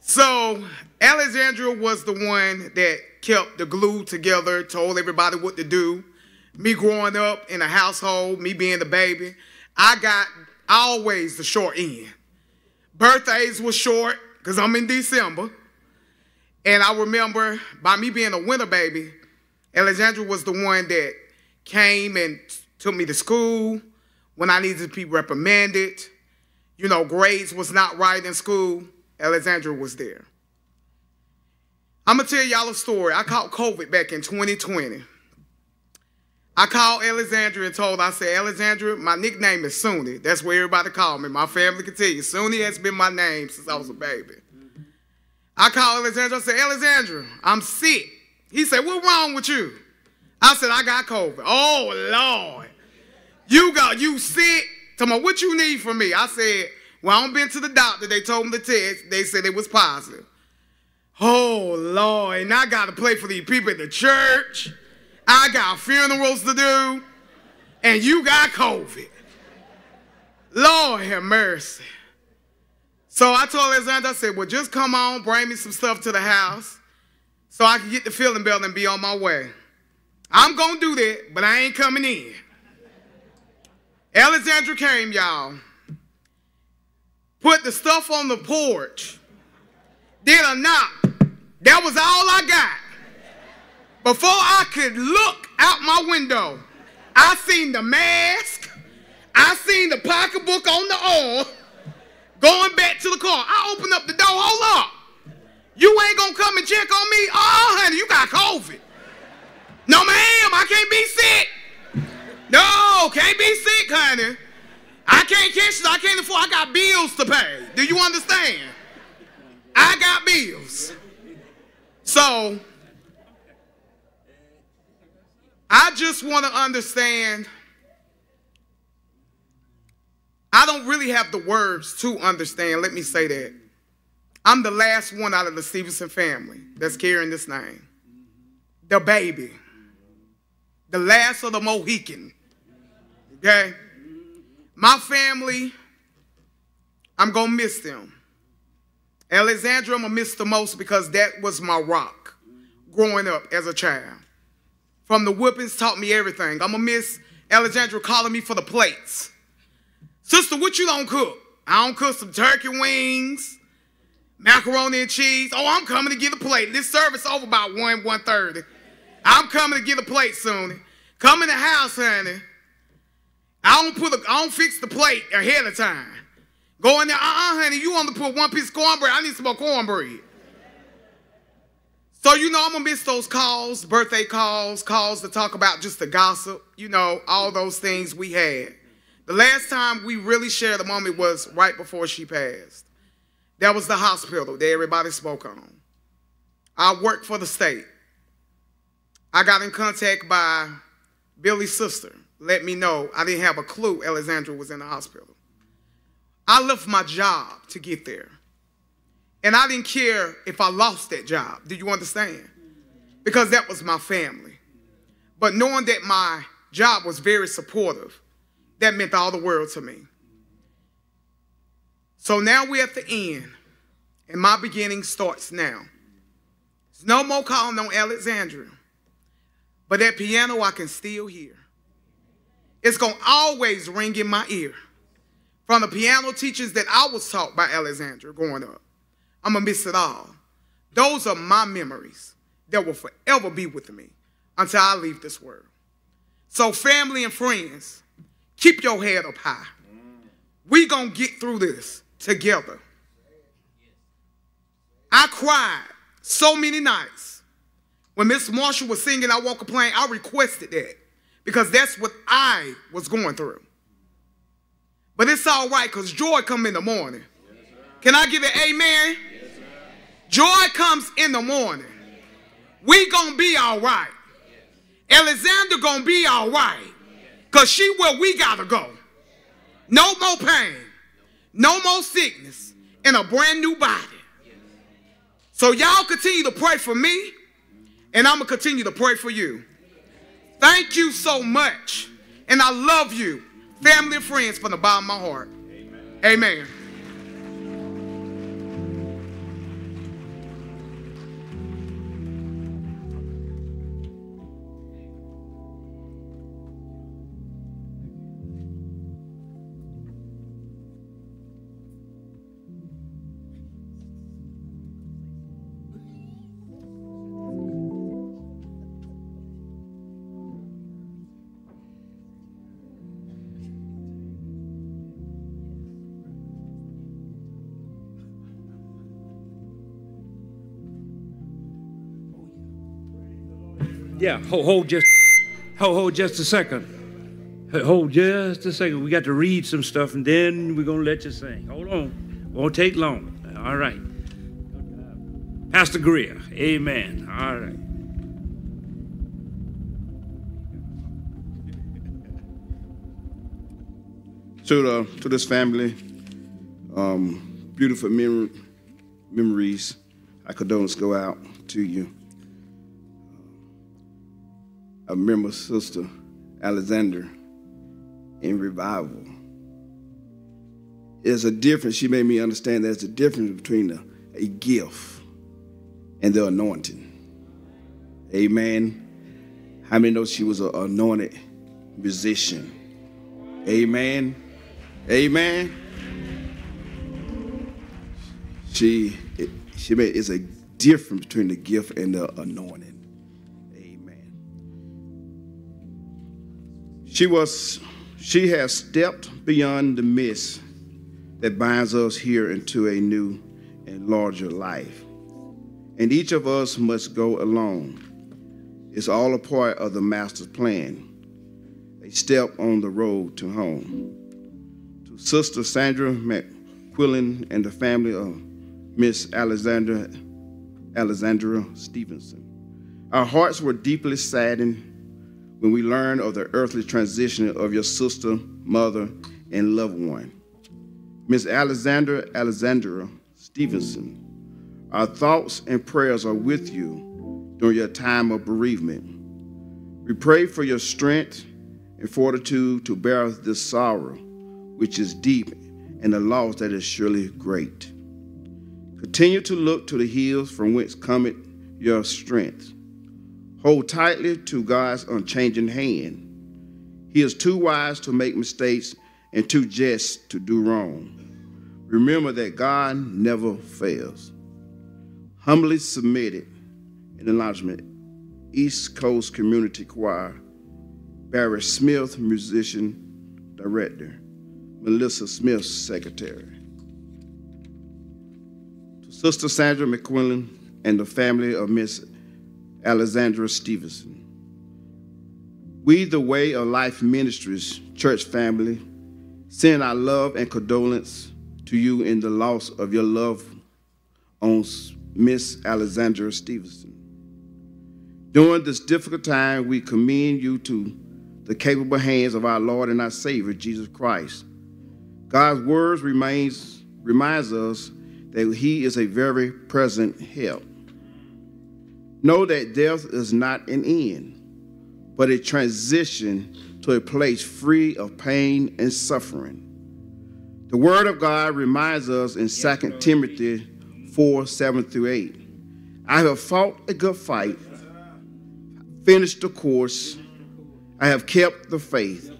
so, Alexandria was the one that kept the glue together, told everybody what to do. Me growing up in a household, me being the baby, I got always the short end. Birthdays were short because I'm in December. And I remember by me being a winter baby, Alexandra was the one that came and took me to school when I needed to be reprimanded. You know, grades was not right in school. Alexandra was there. I'm gonna tell y'all a story. I caught COVID back in 2020. I called Alexandra and told her, I said, Alexandra, my nickname is Suni. That's where everybody call me. My family can tell you. Suni has been my name since I was a baby. I called Alexandra. I said, Alexandra, I'm sick. He said, What wrong with you? I said, I got COVID. Oh, Lord. You got you sick? Tell me, what you need from me? I said, Well, I don't been to the doctor. They told me the test. They said it was positive. Oh, Lord. And I got to play for these people at the church. I got funerals to do, and you got COVID. Lord have mercy. So I told Alexander, I said, well, just come on, bring me some stuff to the house so I can get the filling belt and be on my way. I'm going to do that, but I ain't coming in. Alexandra came, y'all. Put the stuff on the porch. Did a knock. That was all I got. Before I could look out my window, I seen the mask, I seen the pocketbook on the arm, going back to the car. I opened up the door, hold up. You ain't gonna come and check on me? Oh, honey, you got COVID. No, ma'am, I can't be sick. No, can't be sick, honey. I can't catch it. I can't afford. I got bills to pay. Do you understand? I got bills. So I just want to understand. I don't really have the words to understand. Let me say that. I'm the last one out of the Stevenson family that's carrying this name. The baby. The last of the Mohican. Okay? My family, I'm going to miss them. Alexandra, I'm going to miss the most because that was my rock growing up as a child. From the whippings taught me everything. I'm going to miss Alexandra calling me for the plates. Sister, what you don't cook? I don't cook some turkey wings, macaroni and cheese. Oh, I'm coming to get a plate. This service over about 1, 1.30. I'm coming to get a plate soon. Come in the house, honey. I don't put a, I don't fix the plate ahead of time. Go in there, uh-uh, honey, you only put one piece of cornbread. I need some more cornbread. So, you know, I'm gonna miss those calls, birthday calls, calls to talk about just the gossip, you know, all those things we had. The last time we really shared a moment was right before she passed. That was the hospital that everybody spoke on. I worked for the state. I got in contact by Billy's sister, let me know I didn't have a clue Alexandra was in the hospital. I left my job to get there. And I didn't care if I lost that job. Do you understand? Because that was my family. But knowing that my job was very supportive, that meant all the world to me. So now we're at the end, and my beginning starts now. There's no more calling on Alexandria, but that piano I can still hear. It's going to always ring in my ear from the piano teachers that I was taught by Alexandra growing up. I'm going to miss it all. Those are my memories that will forever be with me until I leave this world. So, family and friends, keep your head up high. We going to get through this together. I cried so many nights. When Miss Marshall was singing I Walk a Plane, I requested that because that's what I was going through. But it's all right because joy come in the morning. Can I give it amen? Joy comes in the morning. We gonna be all right. Alexander gonna be all right. Because she where we gotta go. No more pain. No more sickness. And a brand new body. So y'all continue to pray for me. And I'm gonna continue to pray for you. Thank you so much. And I love you, family and friends, from the bottom of my heart. Amen. Amen. Yeah, hold, hold just hold, hold just a second. Hold just a second. We got to read some stuff and then we're gonna let you sing. Hold on. Won't take long. All right. Pastor Greer. Amen. All right. to the to this family, um, beautiful mem- memories. Our condolences go out to you. I remember Sister Alexander in revival. There's a difference. She made me understand there's a difference between a, a gift and the anointing. Amen. How many know she was an anointed musician? Amen. Amen. She she made it's a difference between the gift and the anointing. She was she has stepped beyond the mist that binds us here into a new and larger life. And each of us must go alone. It's all a part of the master's plan. A step on the road to home. To Sister Sandra McQuillan and the family of Miss Alexandra Alexandra Stevenson. Our hearts were deeply saddened when we learn of the earthly transition of your sister, mother, and loved one. Miss Alexandra Alexandra Stevenson, our thoughts and prayers are with you during your time of bereavement. We pray for your strength and fortitude to bear this sorrow, which is deep, and the loss that is surely great. Continue to look to the hills from whence cometh your strength. Hold tightly to God's unchanging hand. He is too wise to make mistakes and too just to do wrong. Remember that God never fails. Humbly submitted in acknowledgement East Coast Community Choir, Barry Smith, musician, director, Melissa Smith, secretary. To Sister Sandra McQuillan and the family of Miss Alexandra Stevenson. We, the Way of Life Ministries church family, send our love and condolence to you in the loss of your love on Miss Alexandra Stevenson. During this difficult time, we commend you to the capable hands of our Lord and our Savior, Jesus Christ. God's words remains, reminds us that he is a very present help. Know that death is not an end, but a transition to a place free of pain and suffering. The Word of God reminds us in 2 Timothy 4 7 through 8. I have fought a good fight, finished the course, I have kept the faith.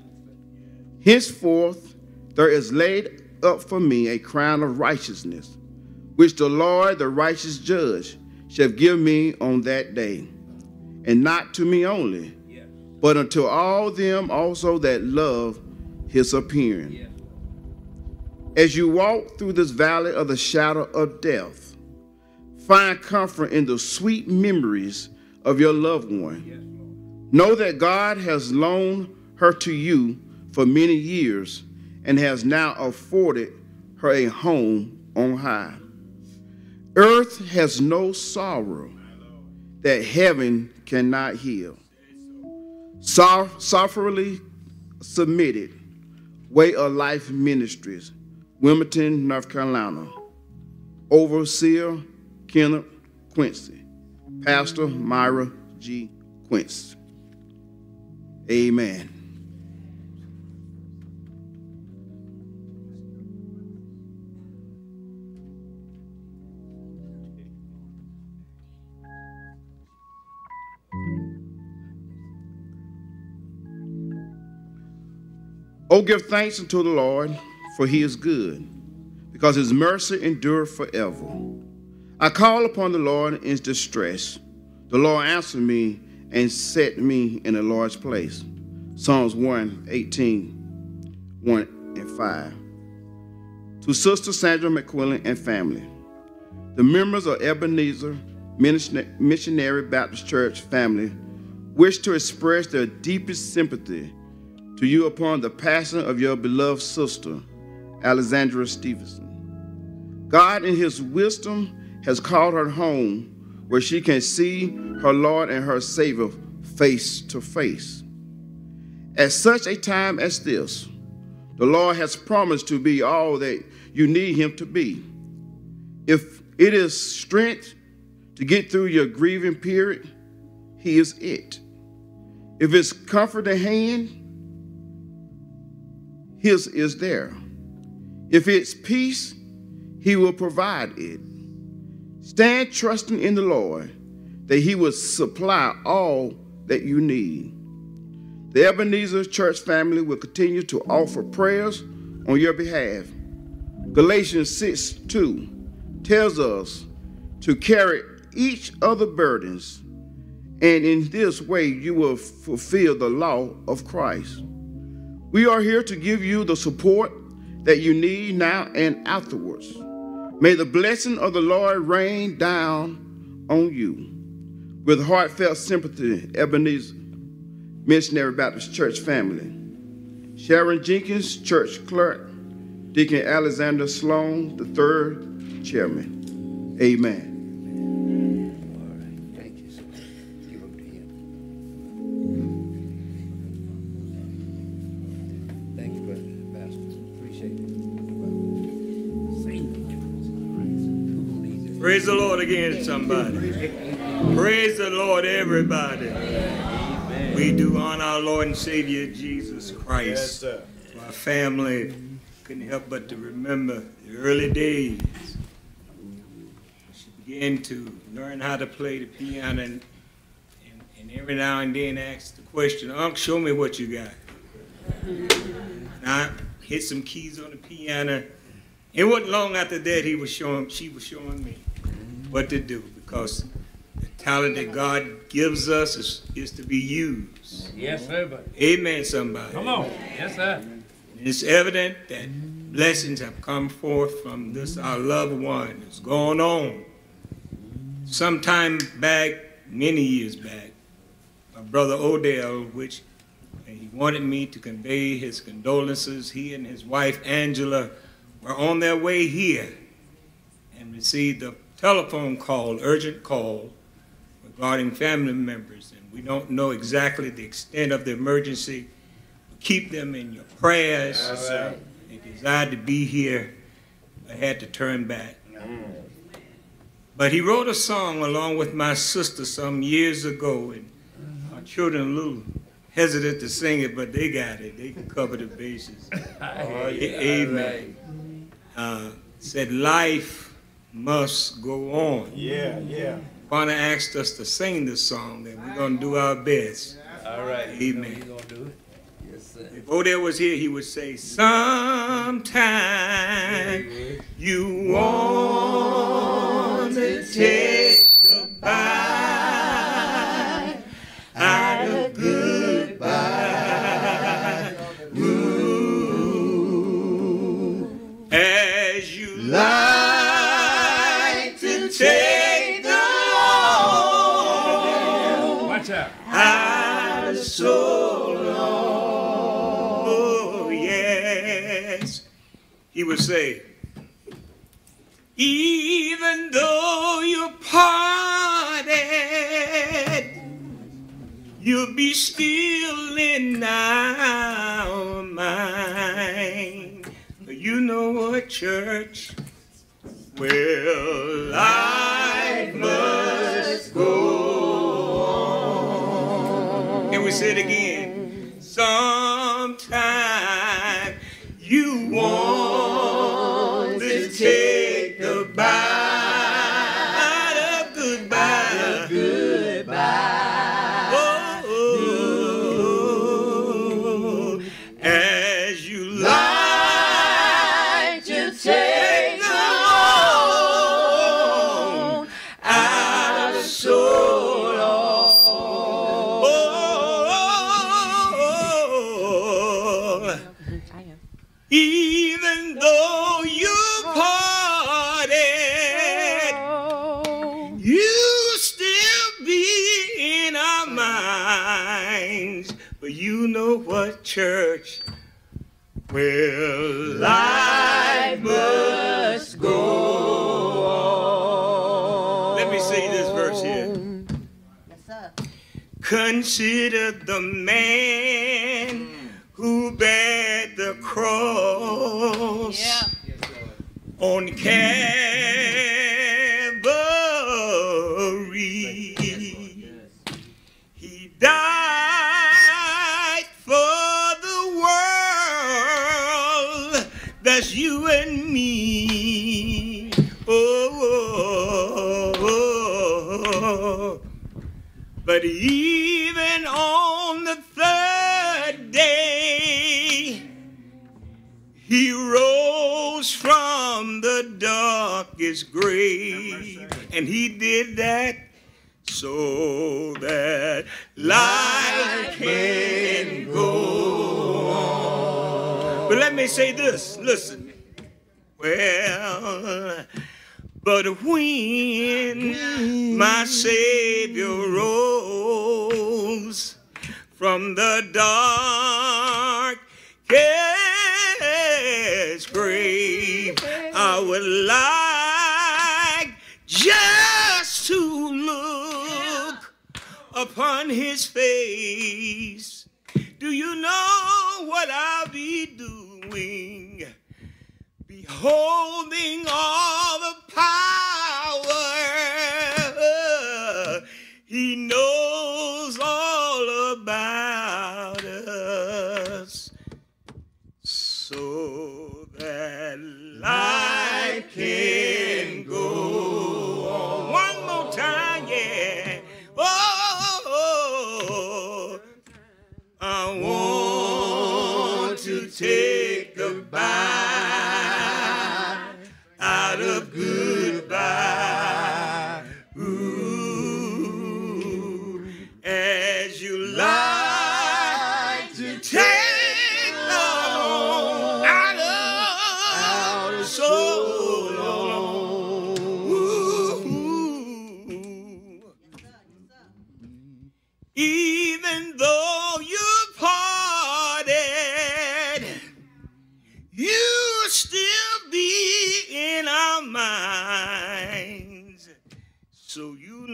Henceforth, there is laid up for me a crown of righteousness, which the Lord, the righteous judge, shall give me on that day, and not to me only, but unto all them also that love his appearing. As you walk through this valley of the shadow of death, find comfort in the sweet memories of your loved one. Know that God has loaned her to you for many years and has now afforded her a home on high. Earth has no sorrow that heaven cannot heal. Softly submitted, Way of Life Ministries, Wilmington, North Carolina. Overseer Kenneth Quincy, Pastor Myra G. Quincy. Amen. Oh, give thanks unto the Lord, for he is good, because his mercy endureth forever. I call upon the Lord in distress. The Lord answered me and set me in a large place. Psalms 1 18, 1 and 5. To Sister Sandra McQuillan and family, the members of Ebenezer Missionary Baptist Church family wish to express their deepest sympathy to you upon the passing of your beloved sister, Alexandra Stevenson. God, in His wisdom, has called her home where she can see her Lord and her Savior face to face. At such a time as this, the Lord has promised to be all that you need Him to be. If it is strength to get through your grieving period, He is it. If it's comfort at hand, his is there. If it's peace, he will provide it. Stand trusting in the Lord that he will supply all that you need. The Ebenezer Church family will continue to offer prayers on your behalf. Galatians 6 2 tells us to carry each other burdens, and in this way you will fulfill the law of Christ. We are here to give you the support that you need now and afterwards. May the blessing of the Lord rain down on you. With heartfelt sympathy, Ebenezer Missionary Baptist Church family. Sharon Jenkins, church clerk. Deacon Alexander Sloan, the third chairman. Amen. Again, somebody. Praise the Lord, everybody. We do honor our Lord and Savior Jesus Christ. Yes, My family couldn't help but to remember the early days. She began to learn how to play the piano and, and, and every now and then asked the question, Unc, show me what you got. And I hit some keys on the piano. It wasn't long after that he was showing, she was showing me what to do because the talent that God gives us is, is to be used. Yes, sir. Amen, somebody. come on. Yes, sir. It's evident that blessings have come forth from this our loved one that's gone on. Sometime back, many years back, my brother Odell, which he wanted me to convey his condolences. He and his wife Angela were on their way here and received a telephone call, urgent call, regarding family members. And we don't know exactly the extent of the emergency. Keep them in your prayers. They desired to be here. I had to turn back. But he wrote a song along with my sister some years ago, and our children a little hesitant to sing it, but they got it. They can cover the bases. Amen. Uh, said life must go on. Yeah, yeah. Father asked us to sing this song, and we're gonna do our best. All right. Amen. You gonna do it? Yes, sir. If Odell was here, he would say, Sometime you want to take say, even though you're parted, you'll be still in our mind. You know what, church? Well, life must go on. Can we say it again? Sometime you want to take the bite of goodbye. Oh, oh, oh, as you like And he did that so that life can go on. But let me say this listen. Well, but when my Savior rose from the darkest upon his face. Do you know what I'll be doing? Beholding all the power. He knows all about us. So that life can go on. One more time, I want to take the bite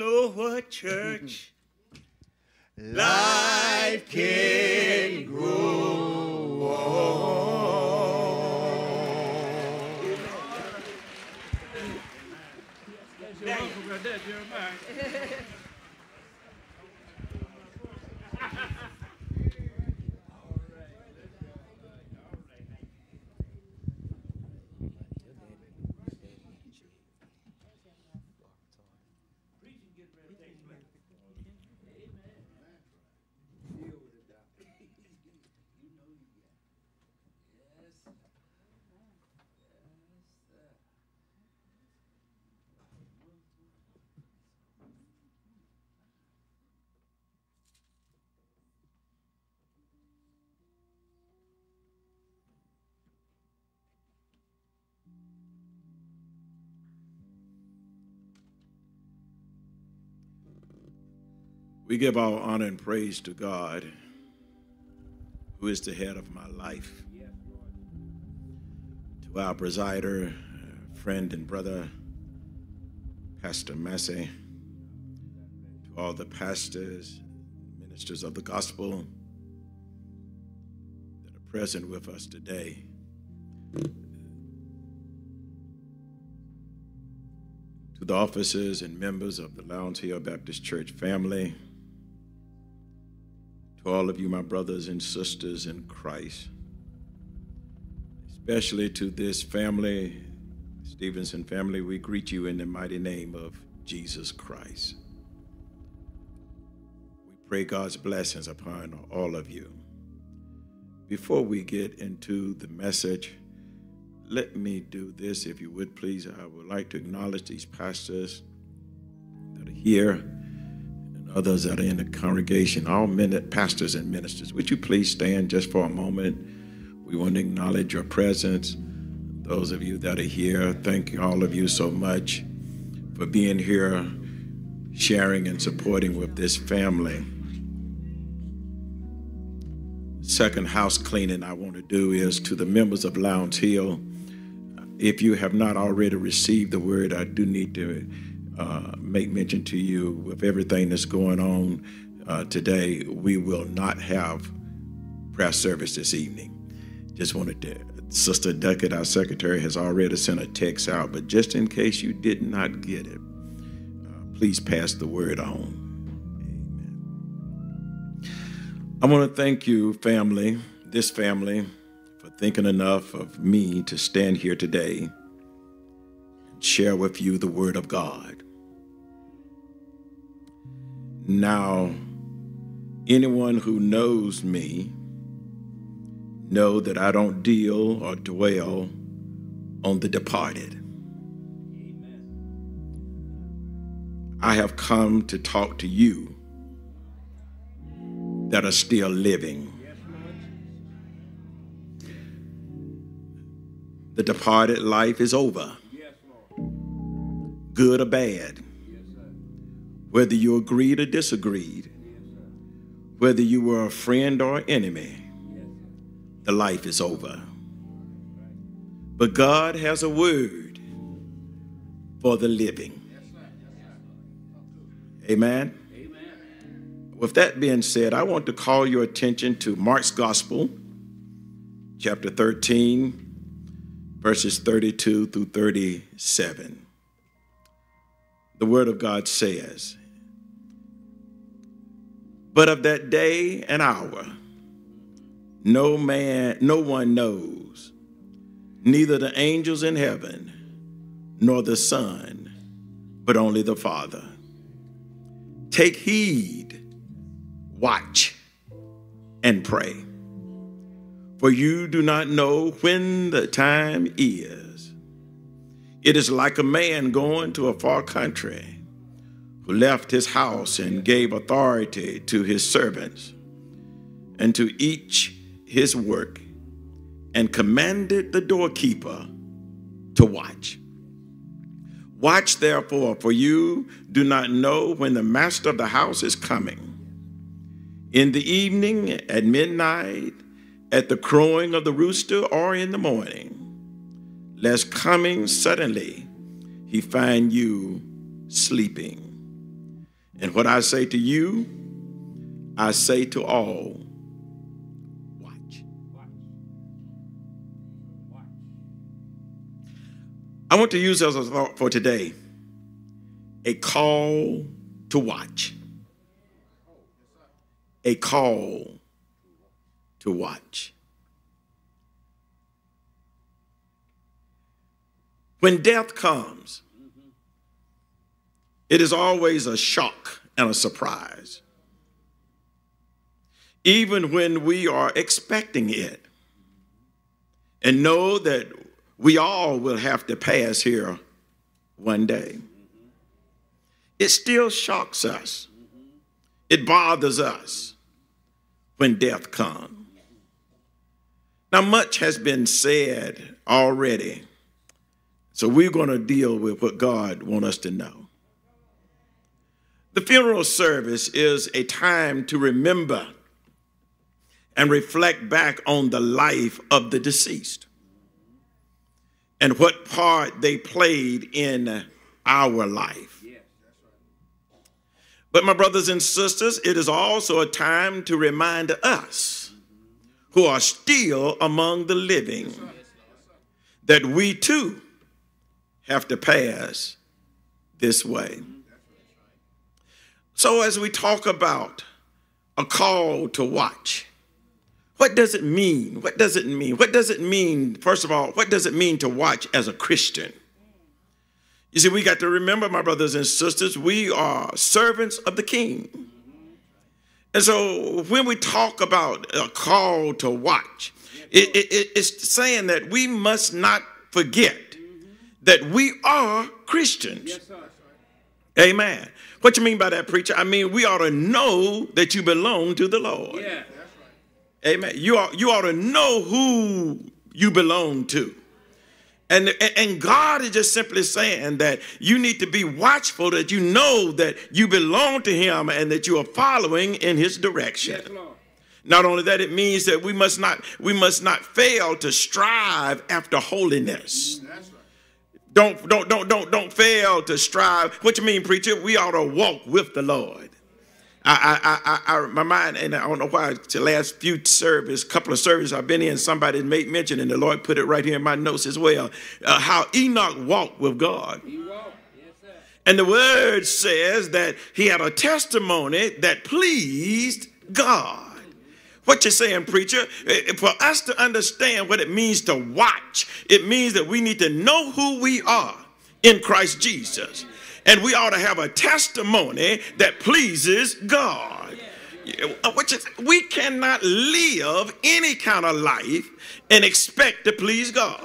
know what, church? Life can grow on. We give our honor and praise to God, who is the head of my life. To our presider, friend, and brother, Pastor Massey. To all the pastors, ministers of the gospel that are present with us today. To the officers and members of the Lowndes Hill Baptist Church family, to all of you, my brothers and sisters in Christ, especially to this family, Stevenson family, we greet you in the mighty name of Jesus Christ. We pray God's blessings upon all of you. Before we get into the message, let me do this, if you would please. I would like to acknowledge these pastors that are here others that are in the congregation, all men, pastors and ministers. Would you please stand just for a moment? We want to acknowledge your presence. Those of you that are here, thank you, all of you so much for being here, sharing and supporting with this family. Second house cleaning I want to do is to the members of Lowndes Hill. If you have not already received the word, I do need to uh, make mention to you of everything that's going on uh, today, we will not have prayer service this evening. Just wanted to, Sister Duckett, our secretary, has already sent a text out, but just in case you did not get it, uh, please pass the word on. Amen. I want to thank you, family, this family, for thinking enough of me to stand here today and share with you the word of God. Now, anyone who knows me know that I don't deal or dwell on the departed. I have come to talk to you that are still living. The departed life is over, good or bad whether you agreed or disagreed, whether you were a friend or enemy, the life is over. But God has a word for the living. Amen. With that being said, I want to call your attention to Mark's Gospel, chapter 13, verses 32 through 37. The Word of God says, but of that day and hour, no man, no one knows, neither the angels in heaven, nor the Son, but only the Father. Take heed, watch, and pray. For you do not know when the time is. It is like a man going to a far country left his house and gave authority to his servants and to each his work and commanded the doorkeeper to watch. Watch therefore, for you do not know when the master of the house is coming. In the evening, at midnight, at the crowing of the rooster, or in the morning. lest coming suddenly he find you sleeping. And what I say to you, I say to all watch. I want to use as a thought for today a call to watch. A call to watch. When death comes, it is always a shock and a surprise. Even when we are expecting it, and know that we all will have to pass here one day. It still shocks us. It bothers us when death comes. Now, much has been said already, so we're going to deal with what God wants us to know. The funeral service is a time to remember and reflect back on the life of the deceased and what part they played in our life. But, my brothers and sisters, it is also a time to remind us who are still among the living that we too have to pass this way. So, as we talk about a call to watch, what does it mean? What does it mean? What does it mean, first of all, what does it mean to watch as a Christian? You see, we got to remember, my brothers and sisters, we are servants of the King. And so when we talk about a call to watch, it, it, it's saying that we must not forget that we are Christians. Amen. What you mean by that, preacher? I mean, we ought to know that you belong to the Lord. Yeah. Right. Amen. You ought, you ought to know who you belong to. And, and God is just simply saying that you need to be watchful that you know that you belong to him and that you are following in his direction. Yes, not only that, it means that we must not we must not fail to strive after holiness. Don't don't don't don't don't fail to strive. What you mean, preacher? We ought to walk with the Lord. I, I, I, I, my mind, and I don't know why, the last few service, couple of services I've been in, somebody made mention, and the Lord put it right here in my notes as well, uh, how Enoch walked with God. and the word says that he had a testimony that pleased God. What you saying, preacher? Eh, eh, for us to understand what it means to watch, it means that we need to know who we are in Christ Jesus and we ought to have a testimony that pleases God. Which is, we cannot live any kind of life and expect to please God.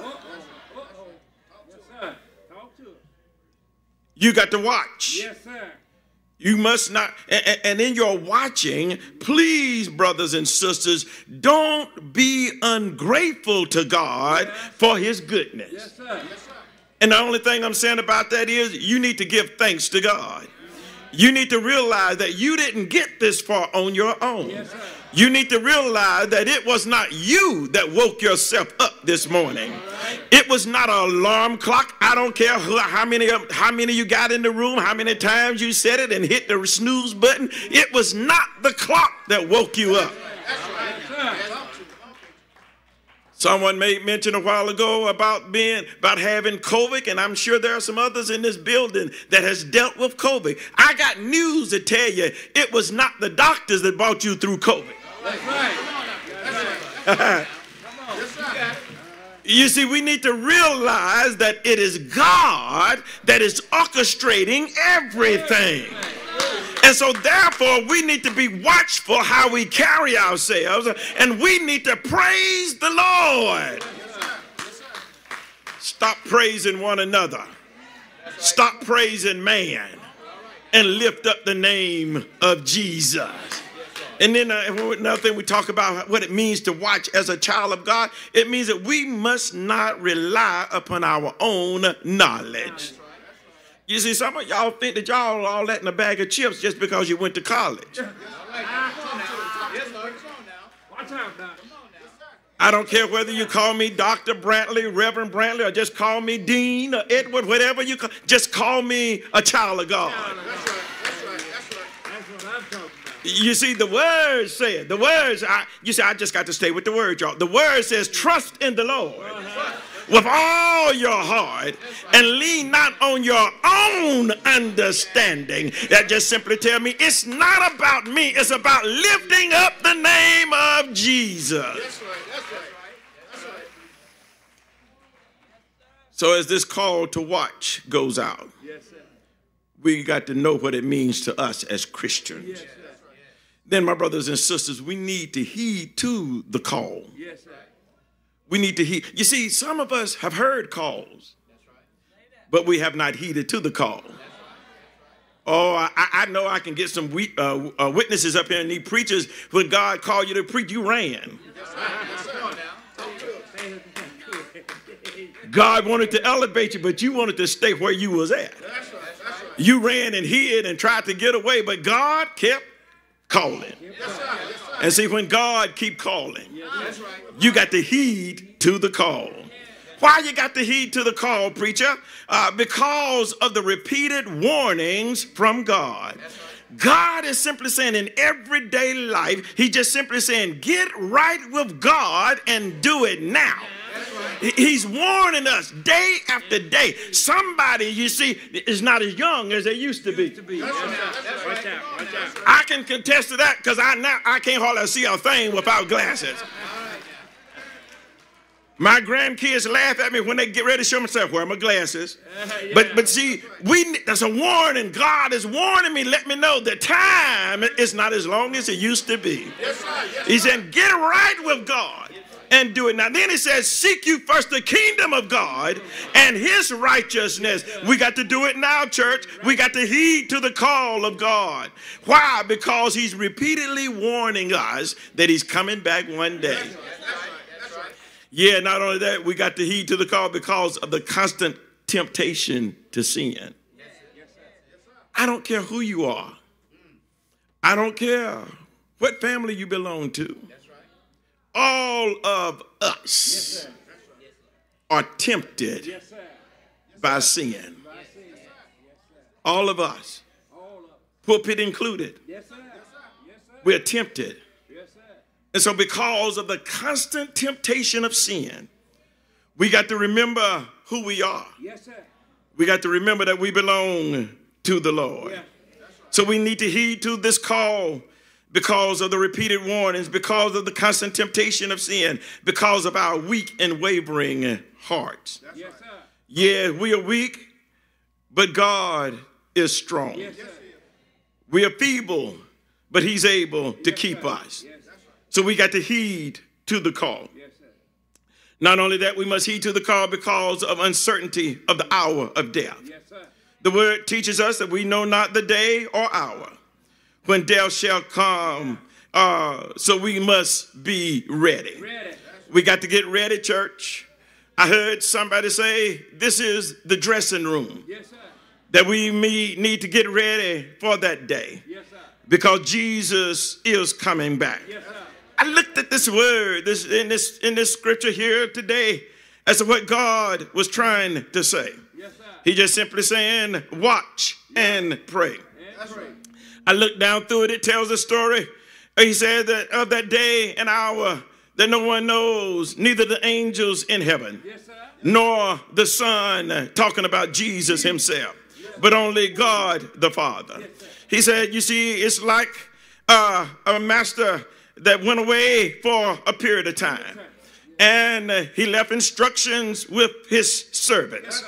You got to watch. Yes, sir. You must not, and in your watching, please, brothers and sisters, don't be ungrateful to God for his goodness. Yes, sir. Yes, sir. And the only thing I'm saying about that is you need to give thanks to God. You need to realize that you didn't get this far on your own. Yes, you need to realize that it was not you that woke yourself up this morning. It was not an alarm clock. I don't care how many how many you got in the room, how many times you said it and hit the snooze button. It was not the clock that woke you up. Someone made mention a while ago about being about having COVID, and I'm sure there are some others in this building that has dealt with COVID. I got news to tell you: it was not the doctors that brought you through COVID. You see, we need to realize that it is God that is orchestrating everything. And so, therefore, we need to be watchful how we carry ourselves, and we need to praise the Lord. Stop praising one another, stop praising man, and lift up the name of Jesus. And then uh, another thing we talk about what it means to watch as a child of God. It means that we must not rely upon our own knowledge. You see, some of y'all think that y'all are all that in a bag of chips just because you went to college. I don't care whether you call me Dr. Brantley, Reverend Brantley, or just call me Dean or Edward, whatever you call, just call me a child of God. You see, the words said, the words, I, you see, I just got to stay with the word, y'all. The word says, trust in the Lord with all your heart and lean not on your own understanding. That just simply tell me it's not about me, it's about lifting up the name of Jesus. So as this call to watch goes out, we got to know what it means to us as Christians. Then, my brothers and sisters, we need to heed to the call. Yes, sir. We need to heed. You see, some of us have heard calls, but we have not heeded to the call. Oh, I, I know I can get some we, uh, uh, witnesses up here and need preachers. When God called you to preach, you ran. God wanted to elevate you, but you wanted to stay where you was at. You ran and hid and tried to get away, but God kept calling. And see, when God keep calling, you got to heed to the call. Why you got to heed to the call, preacher? Uh, because of the repeated warnings from God. God is simply saying in everyday life, He just simply saying, get right with God and do it now. He's warning us day after day. Somebody, you see, is not as young as they used to be. I can contest to that because I now I can't hardly see a thing without glasses. My grandkids laugh at me when they get ready to show myself. Where are my glasses? But but see, we that's a warning. God is warning me. Let me know that time is not as long as it used to be. He said, get right with God and do it now. Then he says, Seek you first the kingdom of God and his righteousness. We got to do it now, church. We got to heed to the call of God. Why? Because he's repeatedly warning us that he's coming back one day. Yeah, not only that, we got to heed to the call because of the constant temptation to sin. I don't care who you are. I don't care what family you belong to all of us are tempted by sin. All of us, pulpit included, we're tempted. And so, because of the constant temptation of sin, we got to remember who we are. We got to remember that we belong to the Lord. So, we need to heed to this call because of the repeated warnings, because of the constant temptation of sin, because of our weak and wavering hearts. Yes, yeah, we are weak, but God is strong. Yes, we are feeble, but He's able to yes, keep sir. us. So we got to heed to the call. Not only that, we must heed to the call because of uncertainty of the hour of death. The word teaches us that we know not the day or hour when death shall come. Uh, so we must be ready. ready. We got to get ready, church. I heard somebody say this is the dressing room. Yes, that we need to get ready for that day. Yes, because Jesus is coming back. Yes, I looked at this word this, in, this, in this scripture here today as to what God was trying to say. he just simply saying, watch and pray. And pray. I looked down through it. It tells a story. He said that of that day and hour that no one knows, neither the angels in heaven, yes, nor the Son, talking about Jesus himself, yes. but only God the Father. Yes, he said, You see, it's like uh, a master that went away for a period of time. And he left instructions with his servants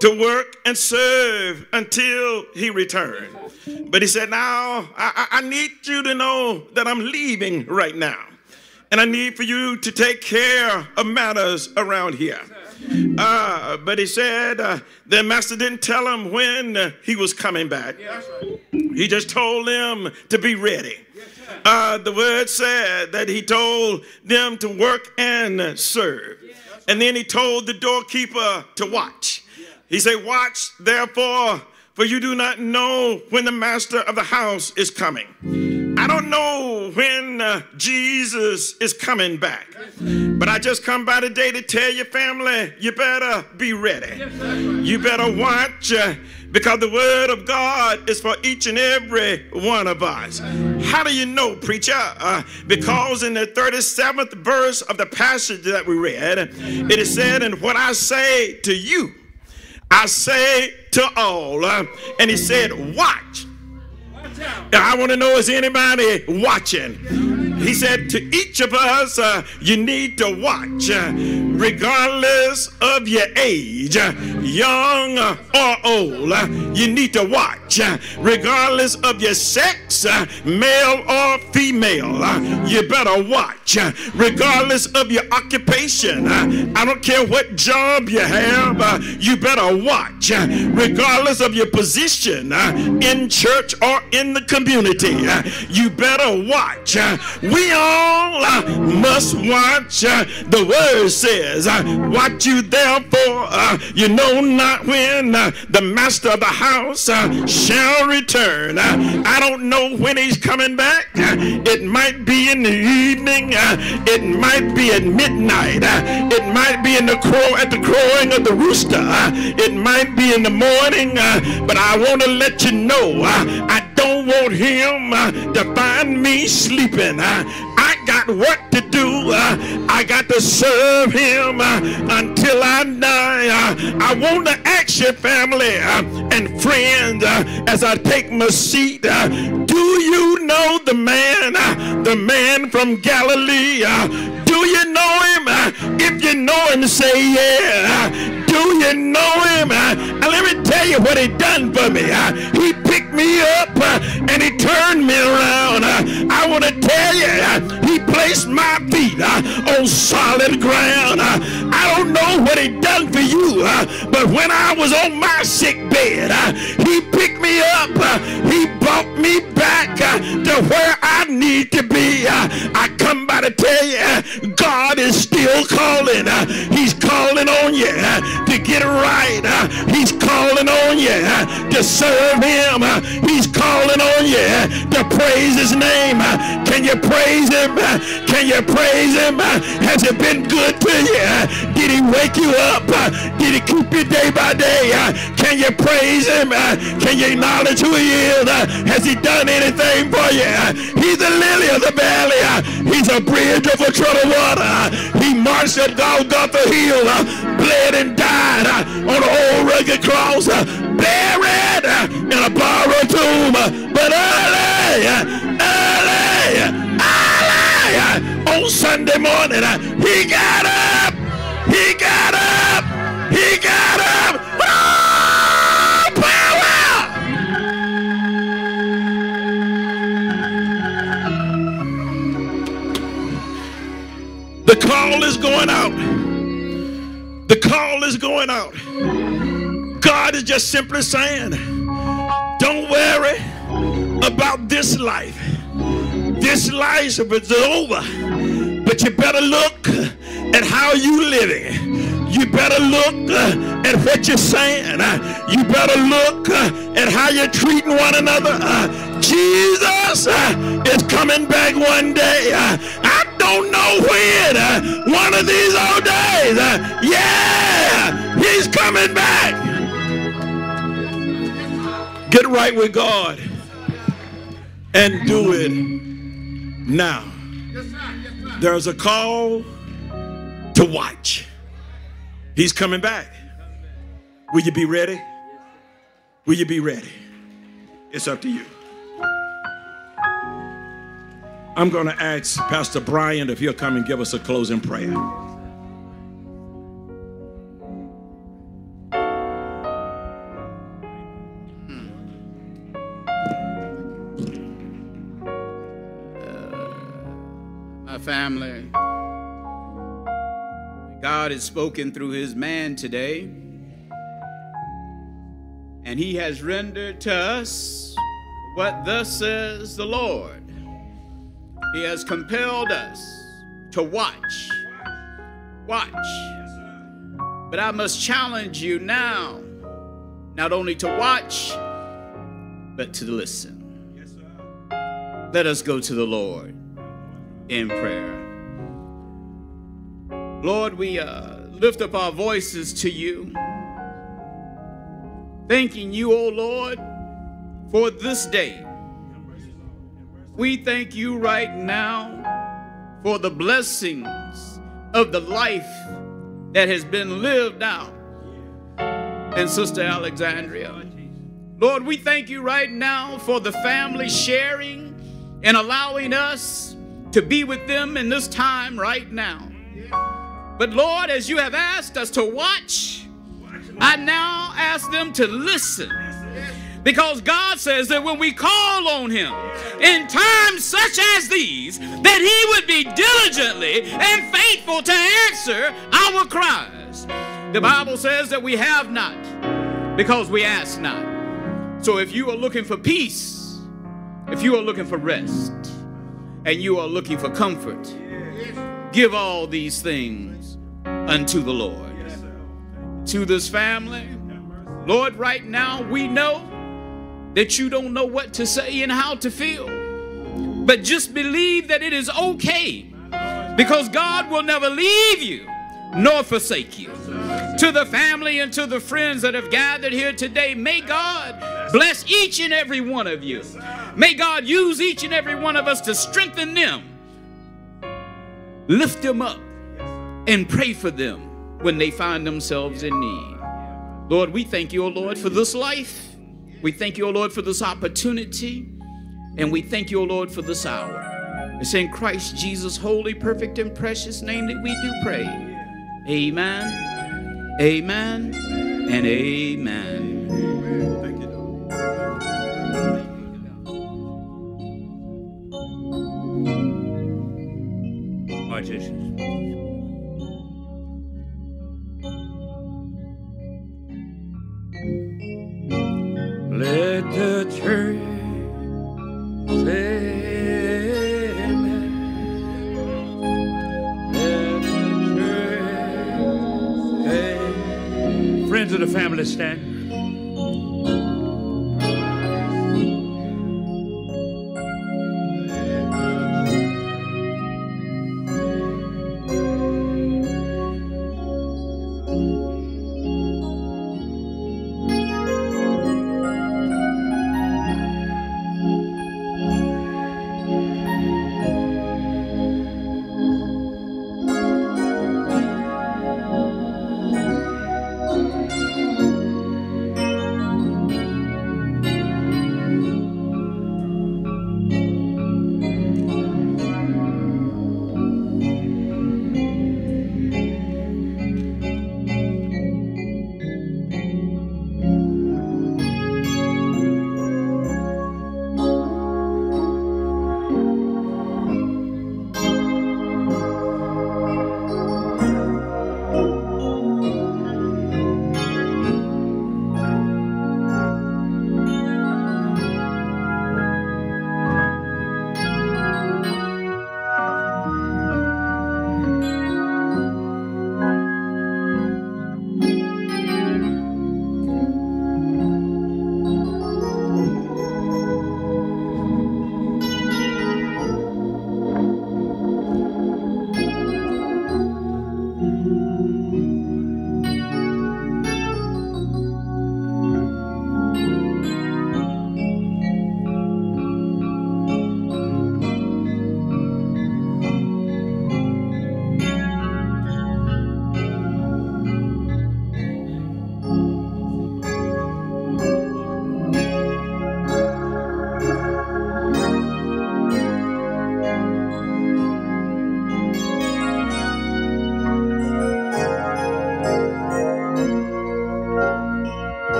to work and serve until he returned. But he said, Now I, I, need you to know that I'm leaving right now. And I need for you to take care of matters around here. Uh, but he said uh, the master didn't tell him when he was coming back. He just told them to be ready. Uh, the word said that he told them to work and serve. And then he told the doorkeeper to watch. He said, Watch therefore, for you do not know when the master of the house is coming. I don't know when uh, Jesus is coming back. But I just come by today to tell your family, you better be ready. You better watch uh, because the word of God is for each and every one of us. How do you know, preacher? Uh, because in the 37th verse of the passage that we read, it is said, And what I say to you, I say to all. Uh, and he said, Watch. I want to know is anybody watching? He said to each of us, uh, you need to watch, uh, regardless of your age, uh, young or old. uh, you need to watch, uh, regardless of your sex, uh, male or female. you better watch, regardless of your occupation. I don't care what job you have, you better watch, regardless of your position in church or in the community. you better watch. we all uh, must watch. Uh, the word says, uh, Watch you therefore, uh, you know not when uh, the master of the house uh, shall return. I don't know when he's coming back. It might be in the evening, it might be at midnight, it might be in the crow at the crowing of the rooster, it might be in the morning, but I want to let you know I don't want him uh, to find me sleeping. Uh, I got work to do. Uh, I got to serve him uh, until I die. Uh, I want to ask your family uh, and friends as I take my seat. Do you know the man, the man from Galilee? Do you know him? If you know him, say yeah. Do you know him? Let me tell you what he done for me. He picked me up uh, and he turned me around. Uh, I want to tell you, my feet uh, on solid ground. Uh, I don't know what he done for you, uh, but when I was on my sick bed, uh, he picked me up. Uh, he brought me back uh, to where I need to be. I come by to tell you, God is still calling. He's calling on you to get right. He's calling on you to serve him. He's calling on you to praise his name. Can you praise him? Can you praise him? Has it been good to you? Did he wake you up? Did he keep you day by day? Can you praise him? Can you acknowledge who he is? Has he done anything for you? He's the lily of the valley. He's a bridge over troubled water. He marched up Golgotha Hill, bled and died on an old rugged cross, buried in a borrowed tomb. But early, early, on Sunday morning, uh, he got up. He got up. He got up. Oh, power! The call is going out. The call is going out. God is just simply saying, don't worry about this life. This life is over. But you better look at how you living. You better look at what you're saying. You better look at how you're treating one another. Jesus is coming back one day. I don't know when. One of these old days. Yeah, he's coming back. Get right with God and do it now. There's a call to watch. He's coming back. Will you be ready? Will you be ready? It's up to you. I'm going to ask Pastor Brian if he'll come and give us a closing prayer. Family. God has spoken through his man today, and he has rendered to us what thus says the Lord. He has compelled us to watch. Watch. But I must challenge you now, not only to watch, but to listen. Let us go to the Lord. In prayer. Lord, we uh, lift up our voices to you, thanking you, O Lord, for this day. We thank you right now for the blessings of the life that has been lived out and Sister Alexandria. Lord, we thank you right now for the family sharing and allowing us to be with them in this time right now. But Lord, as you have asked us to watch, I now ask them to listen. Because God says that when we call on Him in times such as these, that He would be diligently and faithful to answer our cries. The Bible says that we have not because we ask not. So if you are looking for peace, if you are looking for rest, and you are looking for comfort, give all these things unto the Lord. To this family, Lord, right now we know that you don't know what to say and how to feel, but just believe that it is okay because God will never leave you nor forsake you. To the family and to the friends that have gathered here today, may God bless each and every one of you. May God use each and every one of us to strengthen them, lift them up, and pray for them when they find themselves in need. Lord, we thank you, O Lord, for this life. We thank you, O Lord, for this opportunity. And we thank you, O Lord, for this hour. It's in Christ Jesus' holy, perfect, and precious name that we do pray. Amen, amen, and amen. Thank you, Watch. Let the church Friends of the family stand.